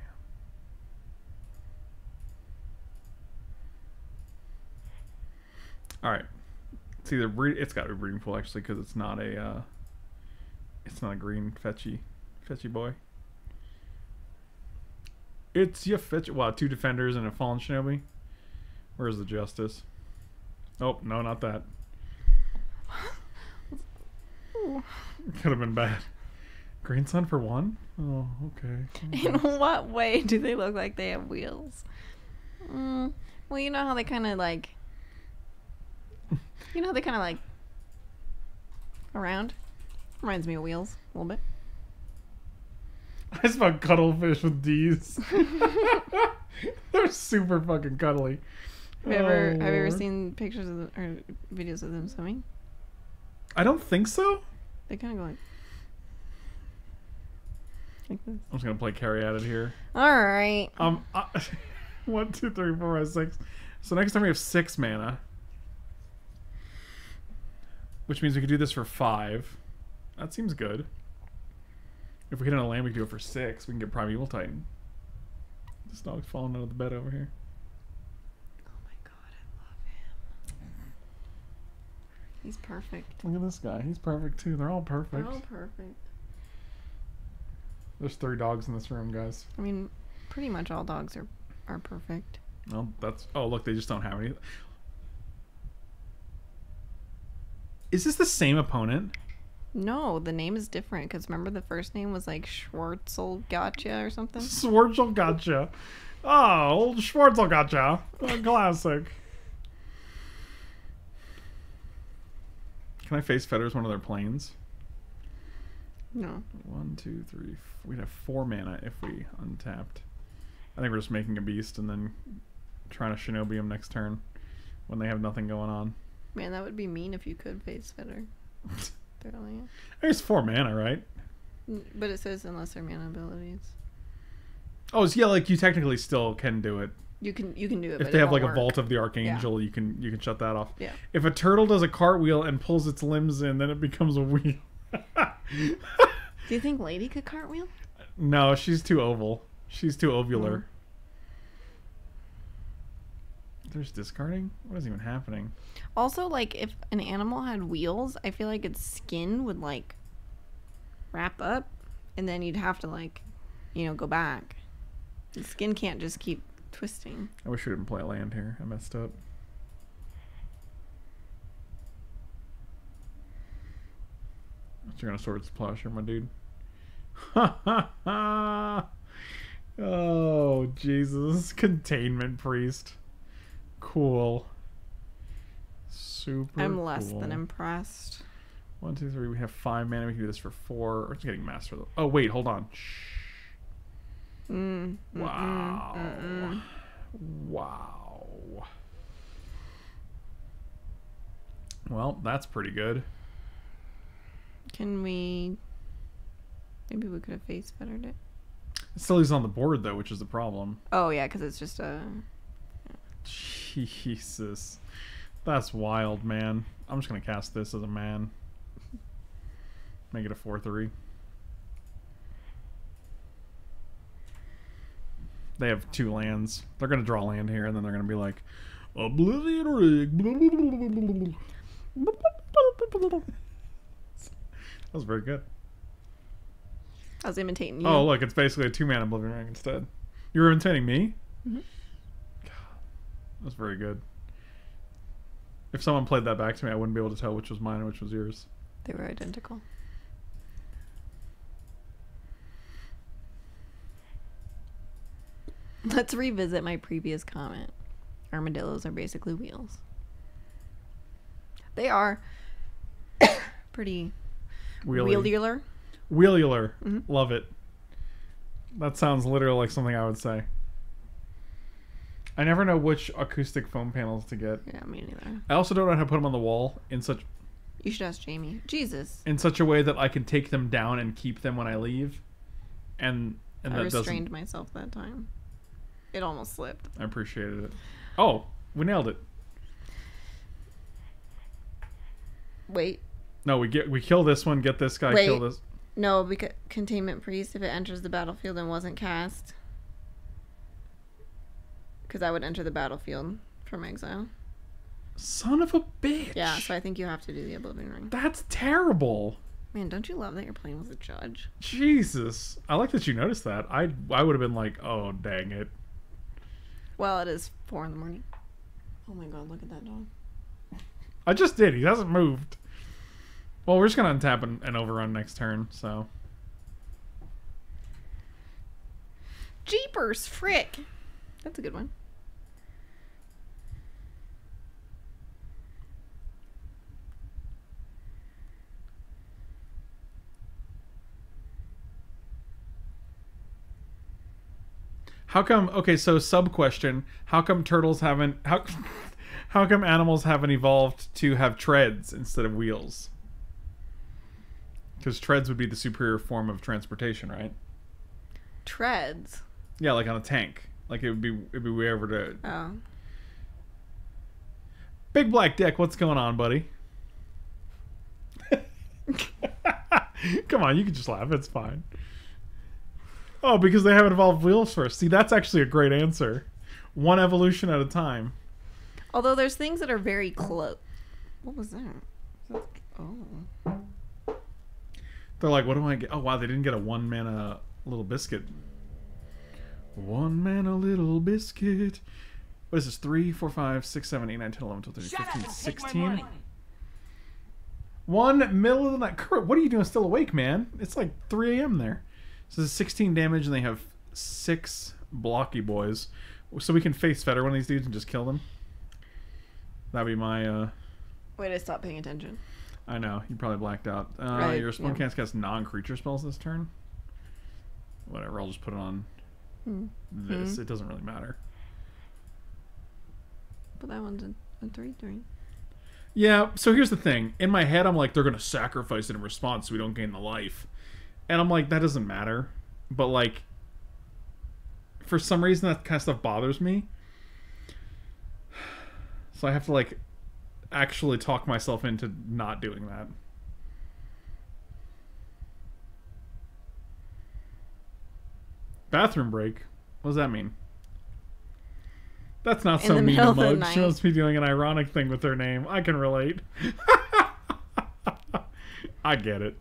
All right. It's either breed. It's got to be breeding pool actually because it's not a. Uh, it's not a green fetchy, fetchy boy. It's your fetch. Wow, two defenders and a fallen shinobi. Where's the justice? Oh no, not that. Could have been bad. Green sun for one? Oh, okay. In what way do they look like they have wheels? Mm, well, you know how they kind of like. You know how they kind of like. Around? Reminds me of wheels a little bit. I spelled cuttlefish with D's. They're super fucking cuddly. Have you ever Oh, have you ever seen pictures of the, or videos of them swimming? I don't think so. They kind of go like. Like this. I'm just gonna play Caryatid here. All right. Um, uh, one, two, three, four, five, six. So next time we have six mana, which means we could do this for five. That seems good. If we hit on a land, we can do it for six. We can get Primeval Titan. This dog's falling out of the bed over here. Oh my god, I love him. He's perfect. Look at this guy. He's perfect too. They're all perfect. They're all perfect. There's three dogs in this room, guys. I mean, pretty much all dogs are are perfect. Well, that's. Oh, look, they just don't have any. Is this the same opponent? No, the name is different because remember the first name was like Schwartzel Gotcha or something. Schwartzel gotcha. Oh, old Schwartzel gotcha. A classic. Can I Faith's Fetters one of their planes? No, One, two, three. f- We'd have four mana if we untapped. I think we're just making a beast and then trying to shinobi him next turn when they have nothing going on. man, that would be mean if you could face Fitter. Barely. I it's four mana, right? But it says unless they're mana abilities. Oh, so yeah, like you technically still can do it. You can you can do it. If but they have like a vault of the archangel, you can you can shut that off. Yeah. If a turtle does a cartwheel and pulls its limbs in, then it becomes a wheel. Do you think Lady could cartwheel? no, she's too oval. She's too ovular. Mm. There's discarding. What is even happening? Also, like if an animal had wheels, I feel like its skin would like wrap up, and then you'd have to like, you know, go back. The skin can't just keep twisting. I wish we didn't play land here. I messed up. You're gonna sword plowshare, my dude. oh Jesus! Containment priest. Cool. Super. I'm less than impressed. One, two, three. We have five mana. We can do this for four. We're just getting master. Oh wait, hold on. Shh. Mm, mm-mm, Wow. mm-mm. Wow. Well, that's pretty good. Can we? Maybe we could have face bettered it. It still is on the board though, which is the problem. Oh yeah, because it's just a. Jesus. That's wild, man. I'm just gonna cast this as a man. Make it a 4 3. They have two lands. They're gonna draw land here, and then they're gonna be like, Oblivion Rig. That was very good. I was imitating you. Oh, look, it's basically a two mana Oblivion Ring instead. You were imitating me? Mhm. God, that's very good. If someone played that back to me, I wouldn't be able to tell which was mine and which was yours. They were identical. Let's revisit my previous comment. Armadillos are basically wheels. They are pretty Wheelie. wheeler. Wheelular. Mhm. Love it. That sounds literally like something I would say. I never know which acoustic foam panels to get. Yeah, me neither. I also don't know how to put them on the wall in such You should ask Jamie. Jesus. in such a way that I can take them down and keep them when I leave. And and I that restrained doesn't myself that time. It almost slipped. I appreciated it. Oh, we nailed it. Wait. No, we get we kill this one, get this guy, Wait. kill this. No, because containment priest, if it enters the battlefield and wasn't cast. Because I would enter the battlefield from exile. Son of a bitch. Yeah, so I think you have to do the Oblivion Ring. That's terrible. Man, don't you love that you're playing with a judge? Jesus. I like that you noticed that. I I would have been like, "Oh, dang it." Well, it is four in the morning. Oh my god, look at that dog. I just did. He hasn't moved. Well, we're just gonna untap and, and overrun next turn. So Jeepers, frick. That's a good one. How come? Okay, so sub question: How come turtles haven't? How how come animals haven't evolved to have treads instead of wheels? Because treads would be the superior form of transportation, right? Treads. Yeah, like on a tank. Like it would be it'd be way over to Oh. Big Black Dick, what's going on, buddy? Come on, you can just laugh. It's fine. Oh, because they haven't evolved wheels first. See, that's actually a great answer. One evolution at a time. Although there's things that are very close. What was that? That's- Oh. They're like, what do I get? Oh, wow, they didn't get a one mana little biscuit. One mana little biscuit. What is this? 3, 4, 5, 6, 7, 8, 9, 10, 11, 12, 13, 15, 16? One middle of the night. Kurt, what are you doing still awake, man? It's like 3 a.m. there. So it's 16 damage, and they have six blocky boys. So we can face Fetter one of these dudes and just kill them. That'd be my. uh Wait, I stopped paying attention. I know you probably blacked out. Uh, Right, your spawn yeah. can't cast non-creature spells this turn. Whatever, I'll just put it on Hmm. this. It doesn't really matter. But that one's a, a 3 3. Yeah, so here's the thing. In my head, I'm like, they're going to sacrifice it in response so we don't gain the life. And I'm like, that doesn't matter. But, like, for some reason, that kind of stuff bothers me. So I have to, like, actually talk myself into not doing that. Bathroom break? What does that mean? That's not In so mean middle of the emoji. night. She must be doing an ironic thing with her name. I can relate. I get it.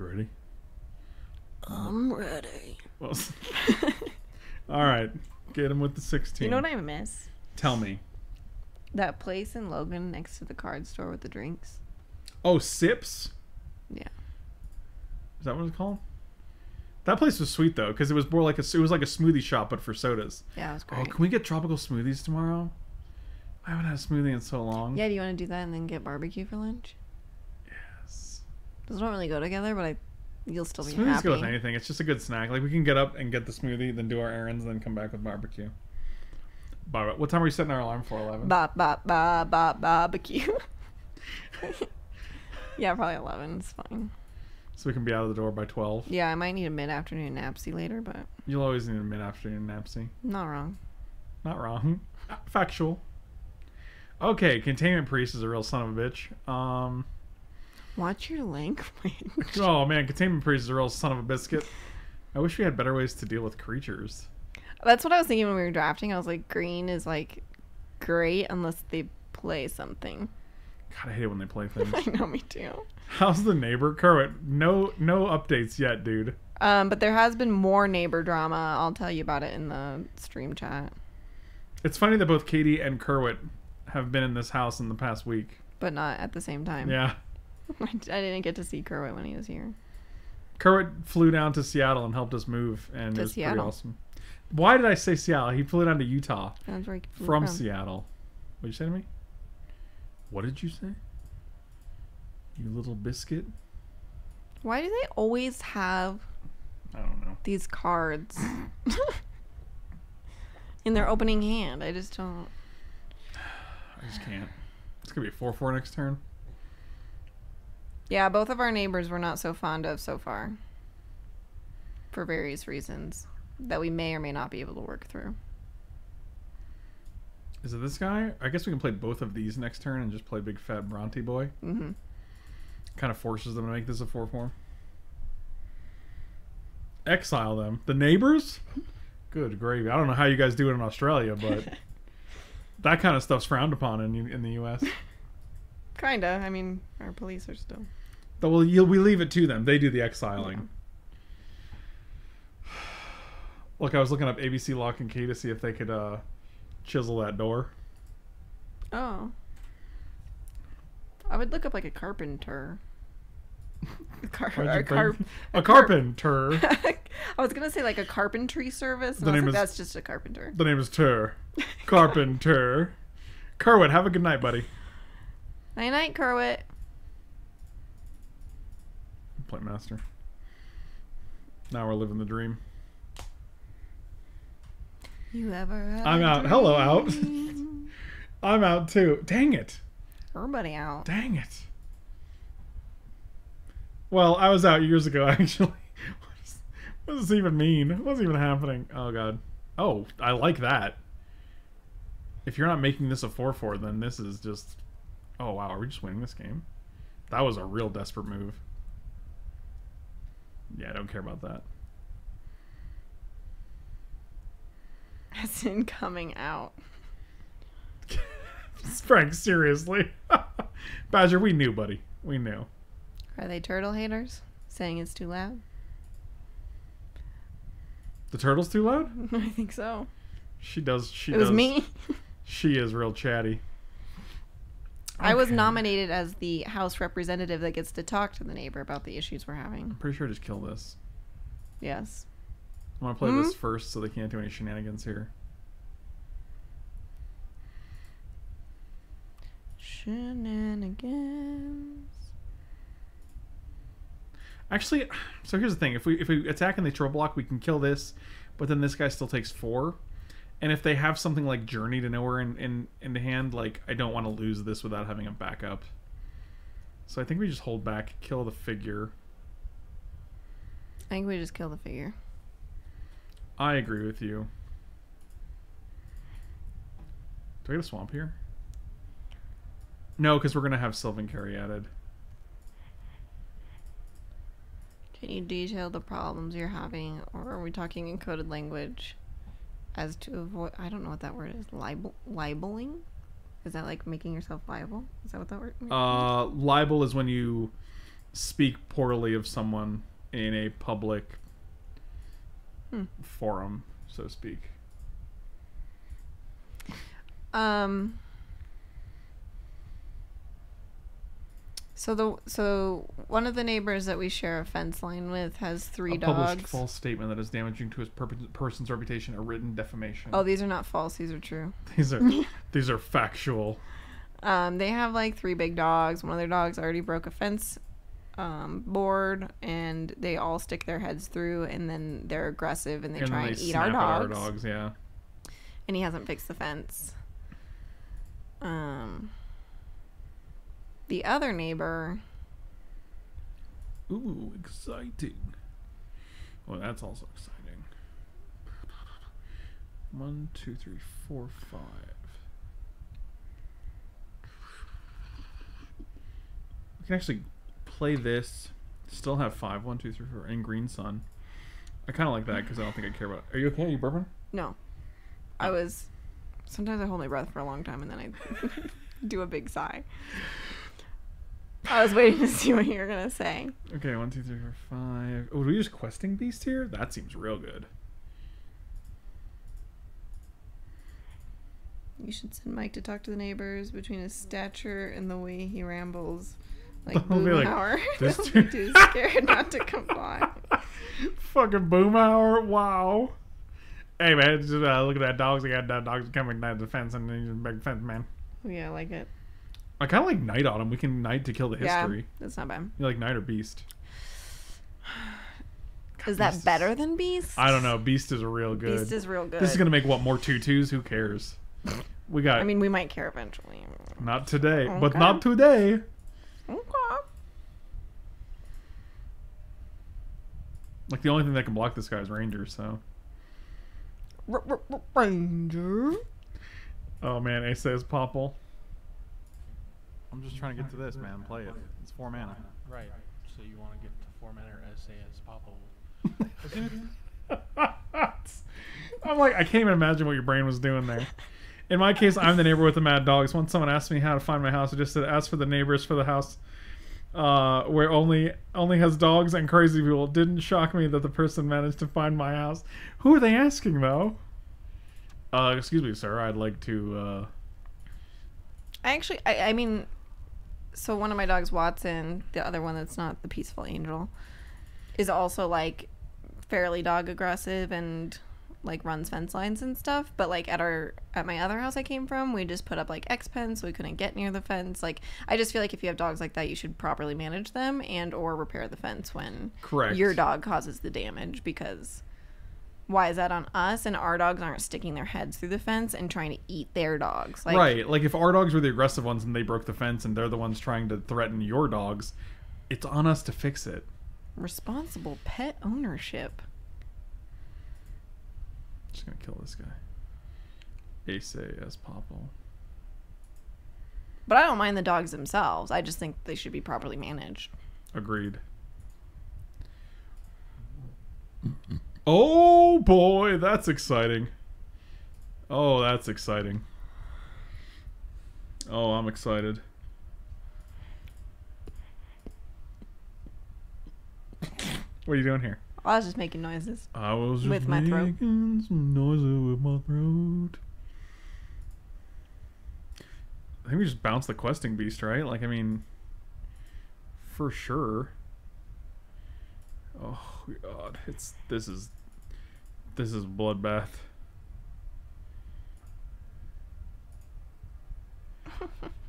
You ready? I'm ready. Well, all right. Get him with the 16. You know what I miss? Tell me. That place in Logan next to the card store with the drinks. Oh, Sips? Yeah. Is that what it's called? That place was sweet though, because it was more like a it was like a smoothie shop, but for sodas. Yeah, it was oh, great. Oh, can we get tropical smoothies tomorrow? I haven't had a smoothie in so long. Yeah, do you want to do that and then get barbecue for lunch? Those don't really go together, but I, you'll still be Smoothies happy. go with anything. It's just a good snack. Like we can get up and get the smoothie, then do our errands, then come back with barbecue. Bar- what time are we setting our alarm for? Eleven. Ba ba ba ba barbecue. yeah, probably eleven. It's fine. So we can be out of the door by twelve. Yeah, I might need a mid-afternoon napsy later, but You'll always need a mid-afternoon napsy. not wrong. Not wrong. Factual. Okay, containment priest is a real son of a bitch. Um. Watch your language. Oh man, containment priest is a real son of a biscuit. I wish we had better ways to deal with creatures. That's what I was thinking when we were drafting. I was like, green is like great unless they play something. God, I hate it when they play things. I know, me too. How's the neighbor? Kerwin, no, no updates yet, dude. Um, but there has been more neighbor drama. I'll tell you about it in the stream chat, It's funny that both Katie and Kerwit have been in this house in the past week. but not at the same time. Yeah. I, I didn't get to see Kerwit when he was here. Kerwit flew down to Seattle and helped us move, and To it was pretty awesome. Why did I say Seattle? He flew down to Utah That's where he flew from Seattle. What'd you say to me? What did you say? You little biscuit? Why do they always have I don't know. these cards in their opening hand? I just don't. I just can't. It's gonna be a four four next turn. Yeah, both of our neighbors we're not so fond of so far. For various reasons that we may or may not be able to work through. Is it this guy? I guess we can play both of these next turn and just play big fat Bronte boy. hmm Kind of forces them to make this a four four. Exile them. The neighbors? Good gravy. I don't know how you guys do it in Australia, but that kind of stuff's frowned upon in in the U.S. Kinda. I mean, our police are still. But well, you we leave it to them. They do the exiling. Look, I was looking up ABC Lock and Key to see if they could uh, chisel that door. Oh. I would look up like a carpenter. A, car- Why'd a, bring- a carpenter. I was gonna say like a carpentry service, and The I was name like, is- that's just a carpenter. the name is Tur. Carpenter. Kerwin, have a good night, buddy. Night night, Kerwit. Play master. Now we're living the dream. You ever I'm out. Hello, out. I'm out too. Dang it. Everybody out. Dang it. Well, I was out years ago, actually. What does, what does this even mean? What's even happening? Oh, God. Oh, I like that. If you're not making this a 4 4, then this is just. Oh, wow. Are we just winning this game? That was a real desperate move. Yeah, I don't care about that. As in coming out. Frank, seriously. Badger, we knew, buddy. We knew. Are they turtle haters? Saying it's too loud? The turtle's too loud? I think so. She does. She it was does. me. She is real chatty. I was nominated as the House representative that gets to talk to the neighbor about the issues we're having. I'm pretty sure I just kill this. Yes. I want to play Hmm? this first so they can't do any shenanigans here. Shenanigans. Actually, so here's the thing: if we if we attack in the throw block, we can kill this, but then this guy still takes four. And if they have something like Journey to Nowhere in in, in hand, like I don't want to lose this without having a backup. So I think we just hold back, kill the figure. I think we just kill the figure. I agree with you. Do I get a swamp here? No, because we're gonna have Sylvan Caryatid. Can you detail the problems you're having, or are we talking in coded language as to avoid? I don't know what that word is. Libel, libeling? Is that like making yourself liable? Is that what that word? means? Uh, libel is when you speak poorly of someone in a public Hmm. forum, so to speak. Um. So the so one of the neighbors that we share a fence line with has three a published dogs. false statement that is damaging to his per- person's reputation, a written defamation. Oh, these are not false. These are true. these are these are factual. Um, they have like three big dogs. One of their dogs already broke a fence um, board, and they all stick their heads through, and then they're aggressive and they and try then and they eat our at our dogs. dogs. Yeah. And he hasn't fixed the fence. Um, the other neighbor, Ooh, exciting. Well, that's also exciting. One, two, three, four, five. We can actually play this. Still have five. One, two, three, four. And Green Sun. I kind of like that because I don't think I care about. it. Are you okay? Are you bourbon? no, I was. Sometimes I hold my breath for a long time and then I do a big sigh. I was waiting to see what you were gonna say. Okay. One, two, three, four, five. Oh, are we just questing beast here? That seems real good. You should send Mike to talk to the neighbors between his stature and the way he rambles. Like They'll like, "This dude-" too scared not to comply. Fucking Boomhauer. Wow. Hey man, just uh, look at that dogs. I got that dogs coming down the fence and then he's a big fence man. Yeah, I like it. I kind of like Knight on him. We can Knight to kill the history. Yeah, that's not bad. You like Knight or Beast? Is that Beast is- better than Beast? I don't know. Beast is real good. Beast is real good. This is gonna make what more tutus? Who cares? We got I mean, we might care eventually. not today, but not today. Okay. Like the only thing that can block this guy is Ranger. So, Ranger. oh man, Ace says Popple. I'm just trying to get to this, man. Play it. It's four mana. Right. So you want to get to four mana or essay as Popple. I'm like, I can't even imagine what your brain was doing there. In my case, I'm the neighbor with the mad dogs. Once someone asked me how to find my house, I just said, ask for the neighbors for the house uh, where only only has dogs and crazy people. It didn't shock me that the person managed to find my house. Who are they asking though? Uh, excuse me, sir. I'd like to. Uh, I actually, I, I mean, so one of my dogs, Watson, the other one that's not the peaceful angel, is also like fairly dog aggressive and like runs fence lines and stuff. But like at our at my other house I came from, we just put up like X pens so we couldn't get near the fence. Like I just feel like if you have dogs like that, you should properly manage them and or repair the fence when Correct. your dog causes the damage because. Why is that on us? And our dogs aren't sticking their heads through the fence and trying to eat their dogs. Like, right. Like if our dogs were the aggressive ones and they broke the fence and they're the ones trying to threaten your dogs, it's on us to fix it. responsible pet ownership. Just gonna kill this guy. Ace as Popple. But I don't mind the dogs themselves. I just think they should be properly managed. Agreed. Oh boy, that's exciting. Oh, that's exciting. Oh, I'm excited. What are you doing here? I was just making noises. I was just With my throat. some noises with my throat. I think we just bounced the questing beast, right? Like, I mean, for sure. Oh god, it's this is this is bloodbath.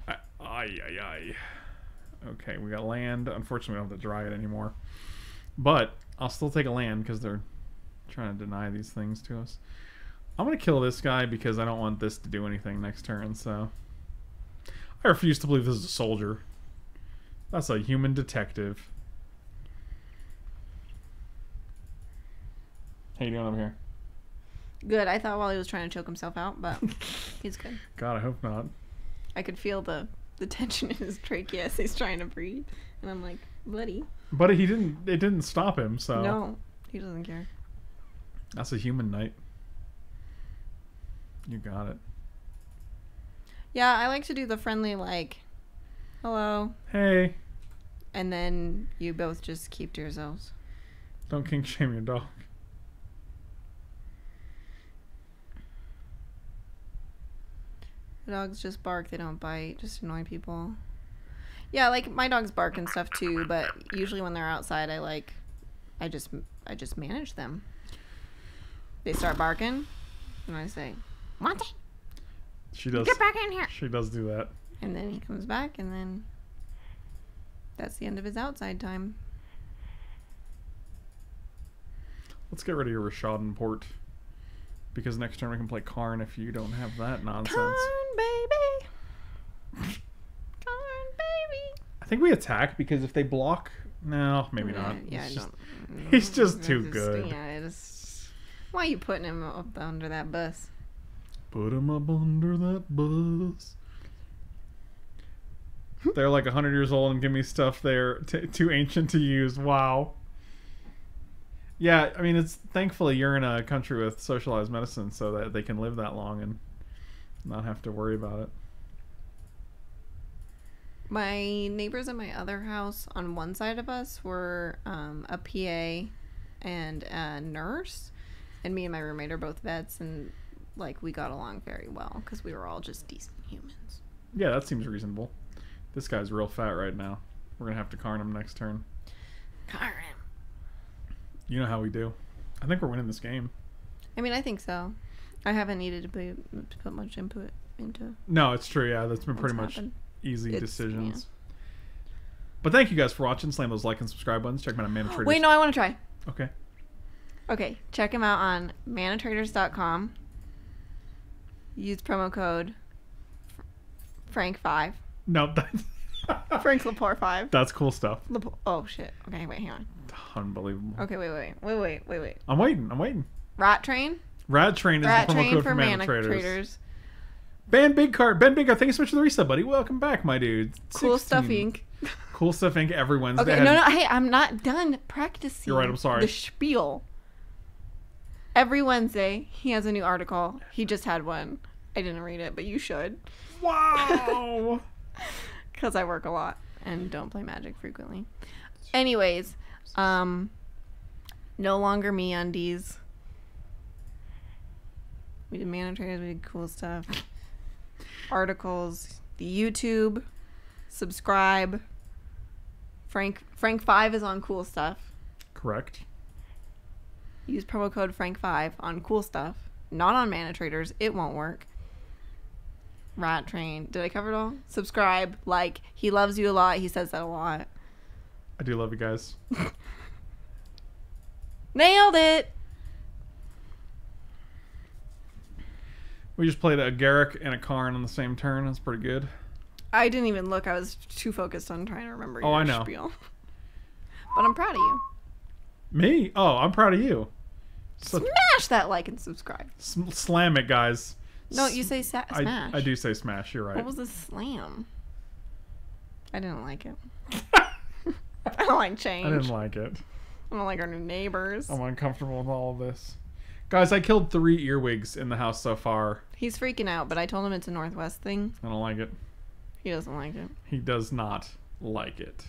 I- Ay ay ay. Okay, we got land. Unfortunately, we don't have to dry it anymore. But I'll still take a land because they're trying to deny these things to us. I'm gonna kill this guy because I don't want this to do anything next turn. So I refuse to believe this is a soldier. That's a human detective. How you doing over here? Good. I thought while he was trying to choke himself out, but he's good. God, I hope not. I could feel the, the tension in his trachea as he's trying to breathe. And I'm like, buddy. But he didn't. It didn't stop him. So No, he doesn't care. that's a human knight. You got it. Yeah, I like to do the friendly, like, hello. Hey, And then you both just keep to yourselves. don't kink shame your dog. Dogs just bark, they don't bite, just annoy people. Yeah, like my dogs bark and stuff too, but usually when they're outside, I like, I just, I just manage them. They start barking, and I say, Monty, She does. get back in here. She does do that. And then he comes back, and then that's the end of his outside time. Let's get rid of your Rishadan Port. Because next turn we can play Karn if you don't have that nonsense. Corn baby, corn baby. I think we attack because if they block, no, maybe not. Yeah, I just- he's just too good. Yeah, it's. Why are you putting him up under that bus? Put him up under that bus. Hmm? They're like hundred years old and give me stuff they're t- too ancient to use. Wow. Yeah, I mean, it's thankfully you're in a country with socialized medicine, so that they can live that long and not have to worry about it. My neighbors in my other house on one side of us were um, a PA and a nurse, and me and my roommate are both vets, and like we got along very well because we were all just decent humans. Yeah, that seems reasonable. This guy's real fat right now. We're gonna have to Karn him next turn. Karen. You know how we do. I think we're winning this game. I mean, I think so. I haven't needed to, be, to put much input into. No, it's true. Yeah, that's been pretty much happened. easy It's- decisions. But thank you guys for watching. Slam those like and subscribe buttons. Check them out on Mana Traders. Wait, no, I want to try. Okay. Okay, check him out on manatraders.com. Use promo code Frank5. No, that's, Frank Lepore 5. that's cool stuff. Lepo- oh, shit. Okay, wait, hang on. Unbelievable. Okay, wait, wait, wait, wait, wait, wait. I'm waiting. I'm waiting. Rat Train? Rad Train is Rat the promo Train code for for Mana Mana Traders. Traders. Ben Big Cart. Ben Big Cart. Thank you so much for the reset, buddy. Welcome back, my dude. Cool Stuff 16. Inc. Cool Stuff Inc. Every Wednesday. Okay, no, no, hey, I'm not done practicing. You're right, I'm sorry. The spiel. Every Wednesday, he has a new article. He just had one. I didn't read it, but you should. Wow. Because I work a lot. and don't play Magic frequently. Anyways, um, no longer me undies. We did mana traders. We did cool stuff. Articles. The YouTube. Subscribe. Frank Frank Five is on cool stuff. Correct. Use promo code Frank5 on cool stuff. Not on Mana Traders. It won't work. Rat Train. Did I cover it all? Subscribe. Like. He loves you a lot. He says that a lot. I do love you guys. Nailed it! We just played a Garruk and a Karn on the same turn. That's pretty good. I didn't even look. I was too focused on trying to remember Oh, I know. spiel. But I'm proud of you. Me? Oh, I'm proud of you. So, Smash that like and subscribe. sm- slam it, guys. No, you say sa- I, smash. I do say smash. You're right. What was the slam? I didn't like it. I don't like change. I didn't like it. I don't like our new neighbors. I'm uncomfortable with all of this. Guys, I killed three earwigs in the house so far. He's freaking out, but I told him it's a Northwest thing. I don't like it. He doesn't like it. He does not like it.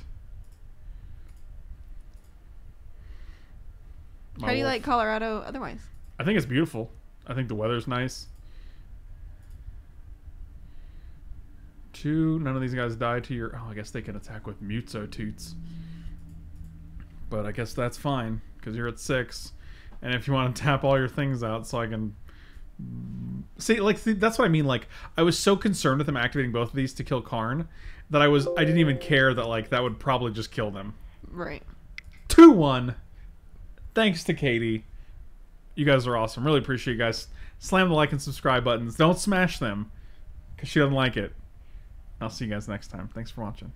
My How do you wolf- like Colorado otherwise? I think it's beautiful. I think the weather's nice. Two, none of these guys die to your. Oh, I guess they can attack with Mutso Toots. But I guess that's fine, because you're at six. And if you want to tap all your things out so I can. See, like, see, that's what I mean. Like, I was so concerned with them activating both of these to kill Karn that I was. I didn't even care that, like, that would probably just kill them. Right. 2 1. Thanks to Katie. You guys are awesome. Really appreciate you guys. Slam the like and subscribe buttons. Don't smash them because she doesn't like it. I'll see you guys next time. Thanks for watching.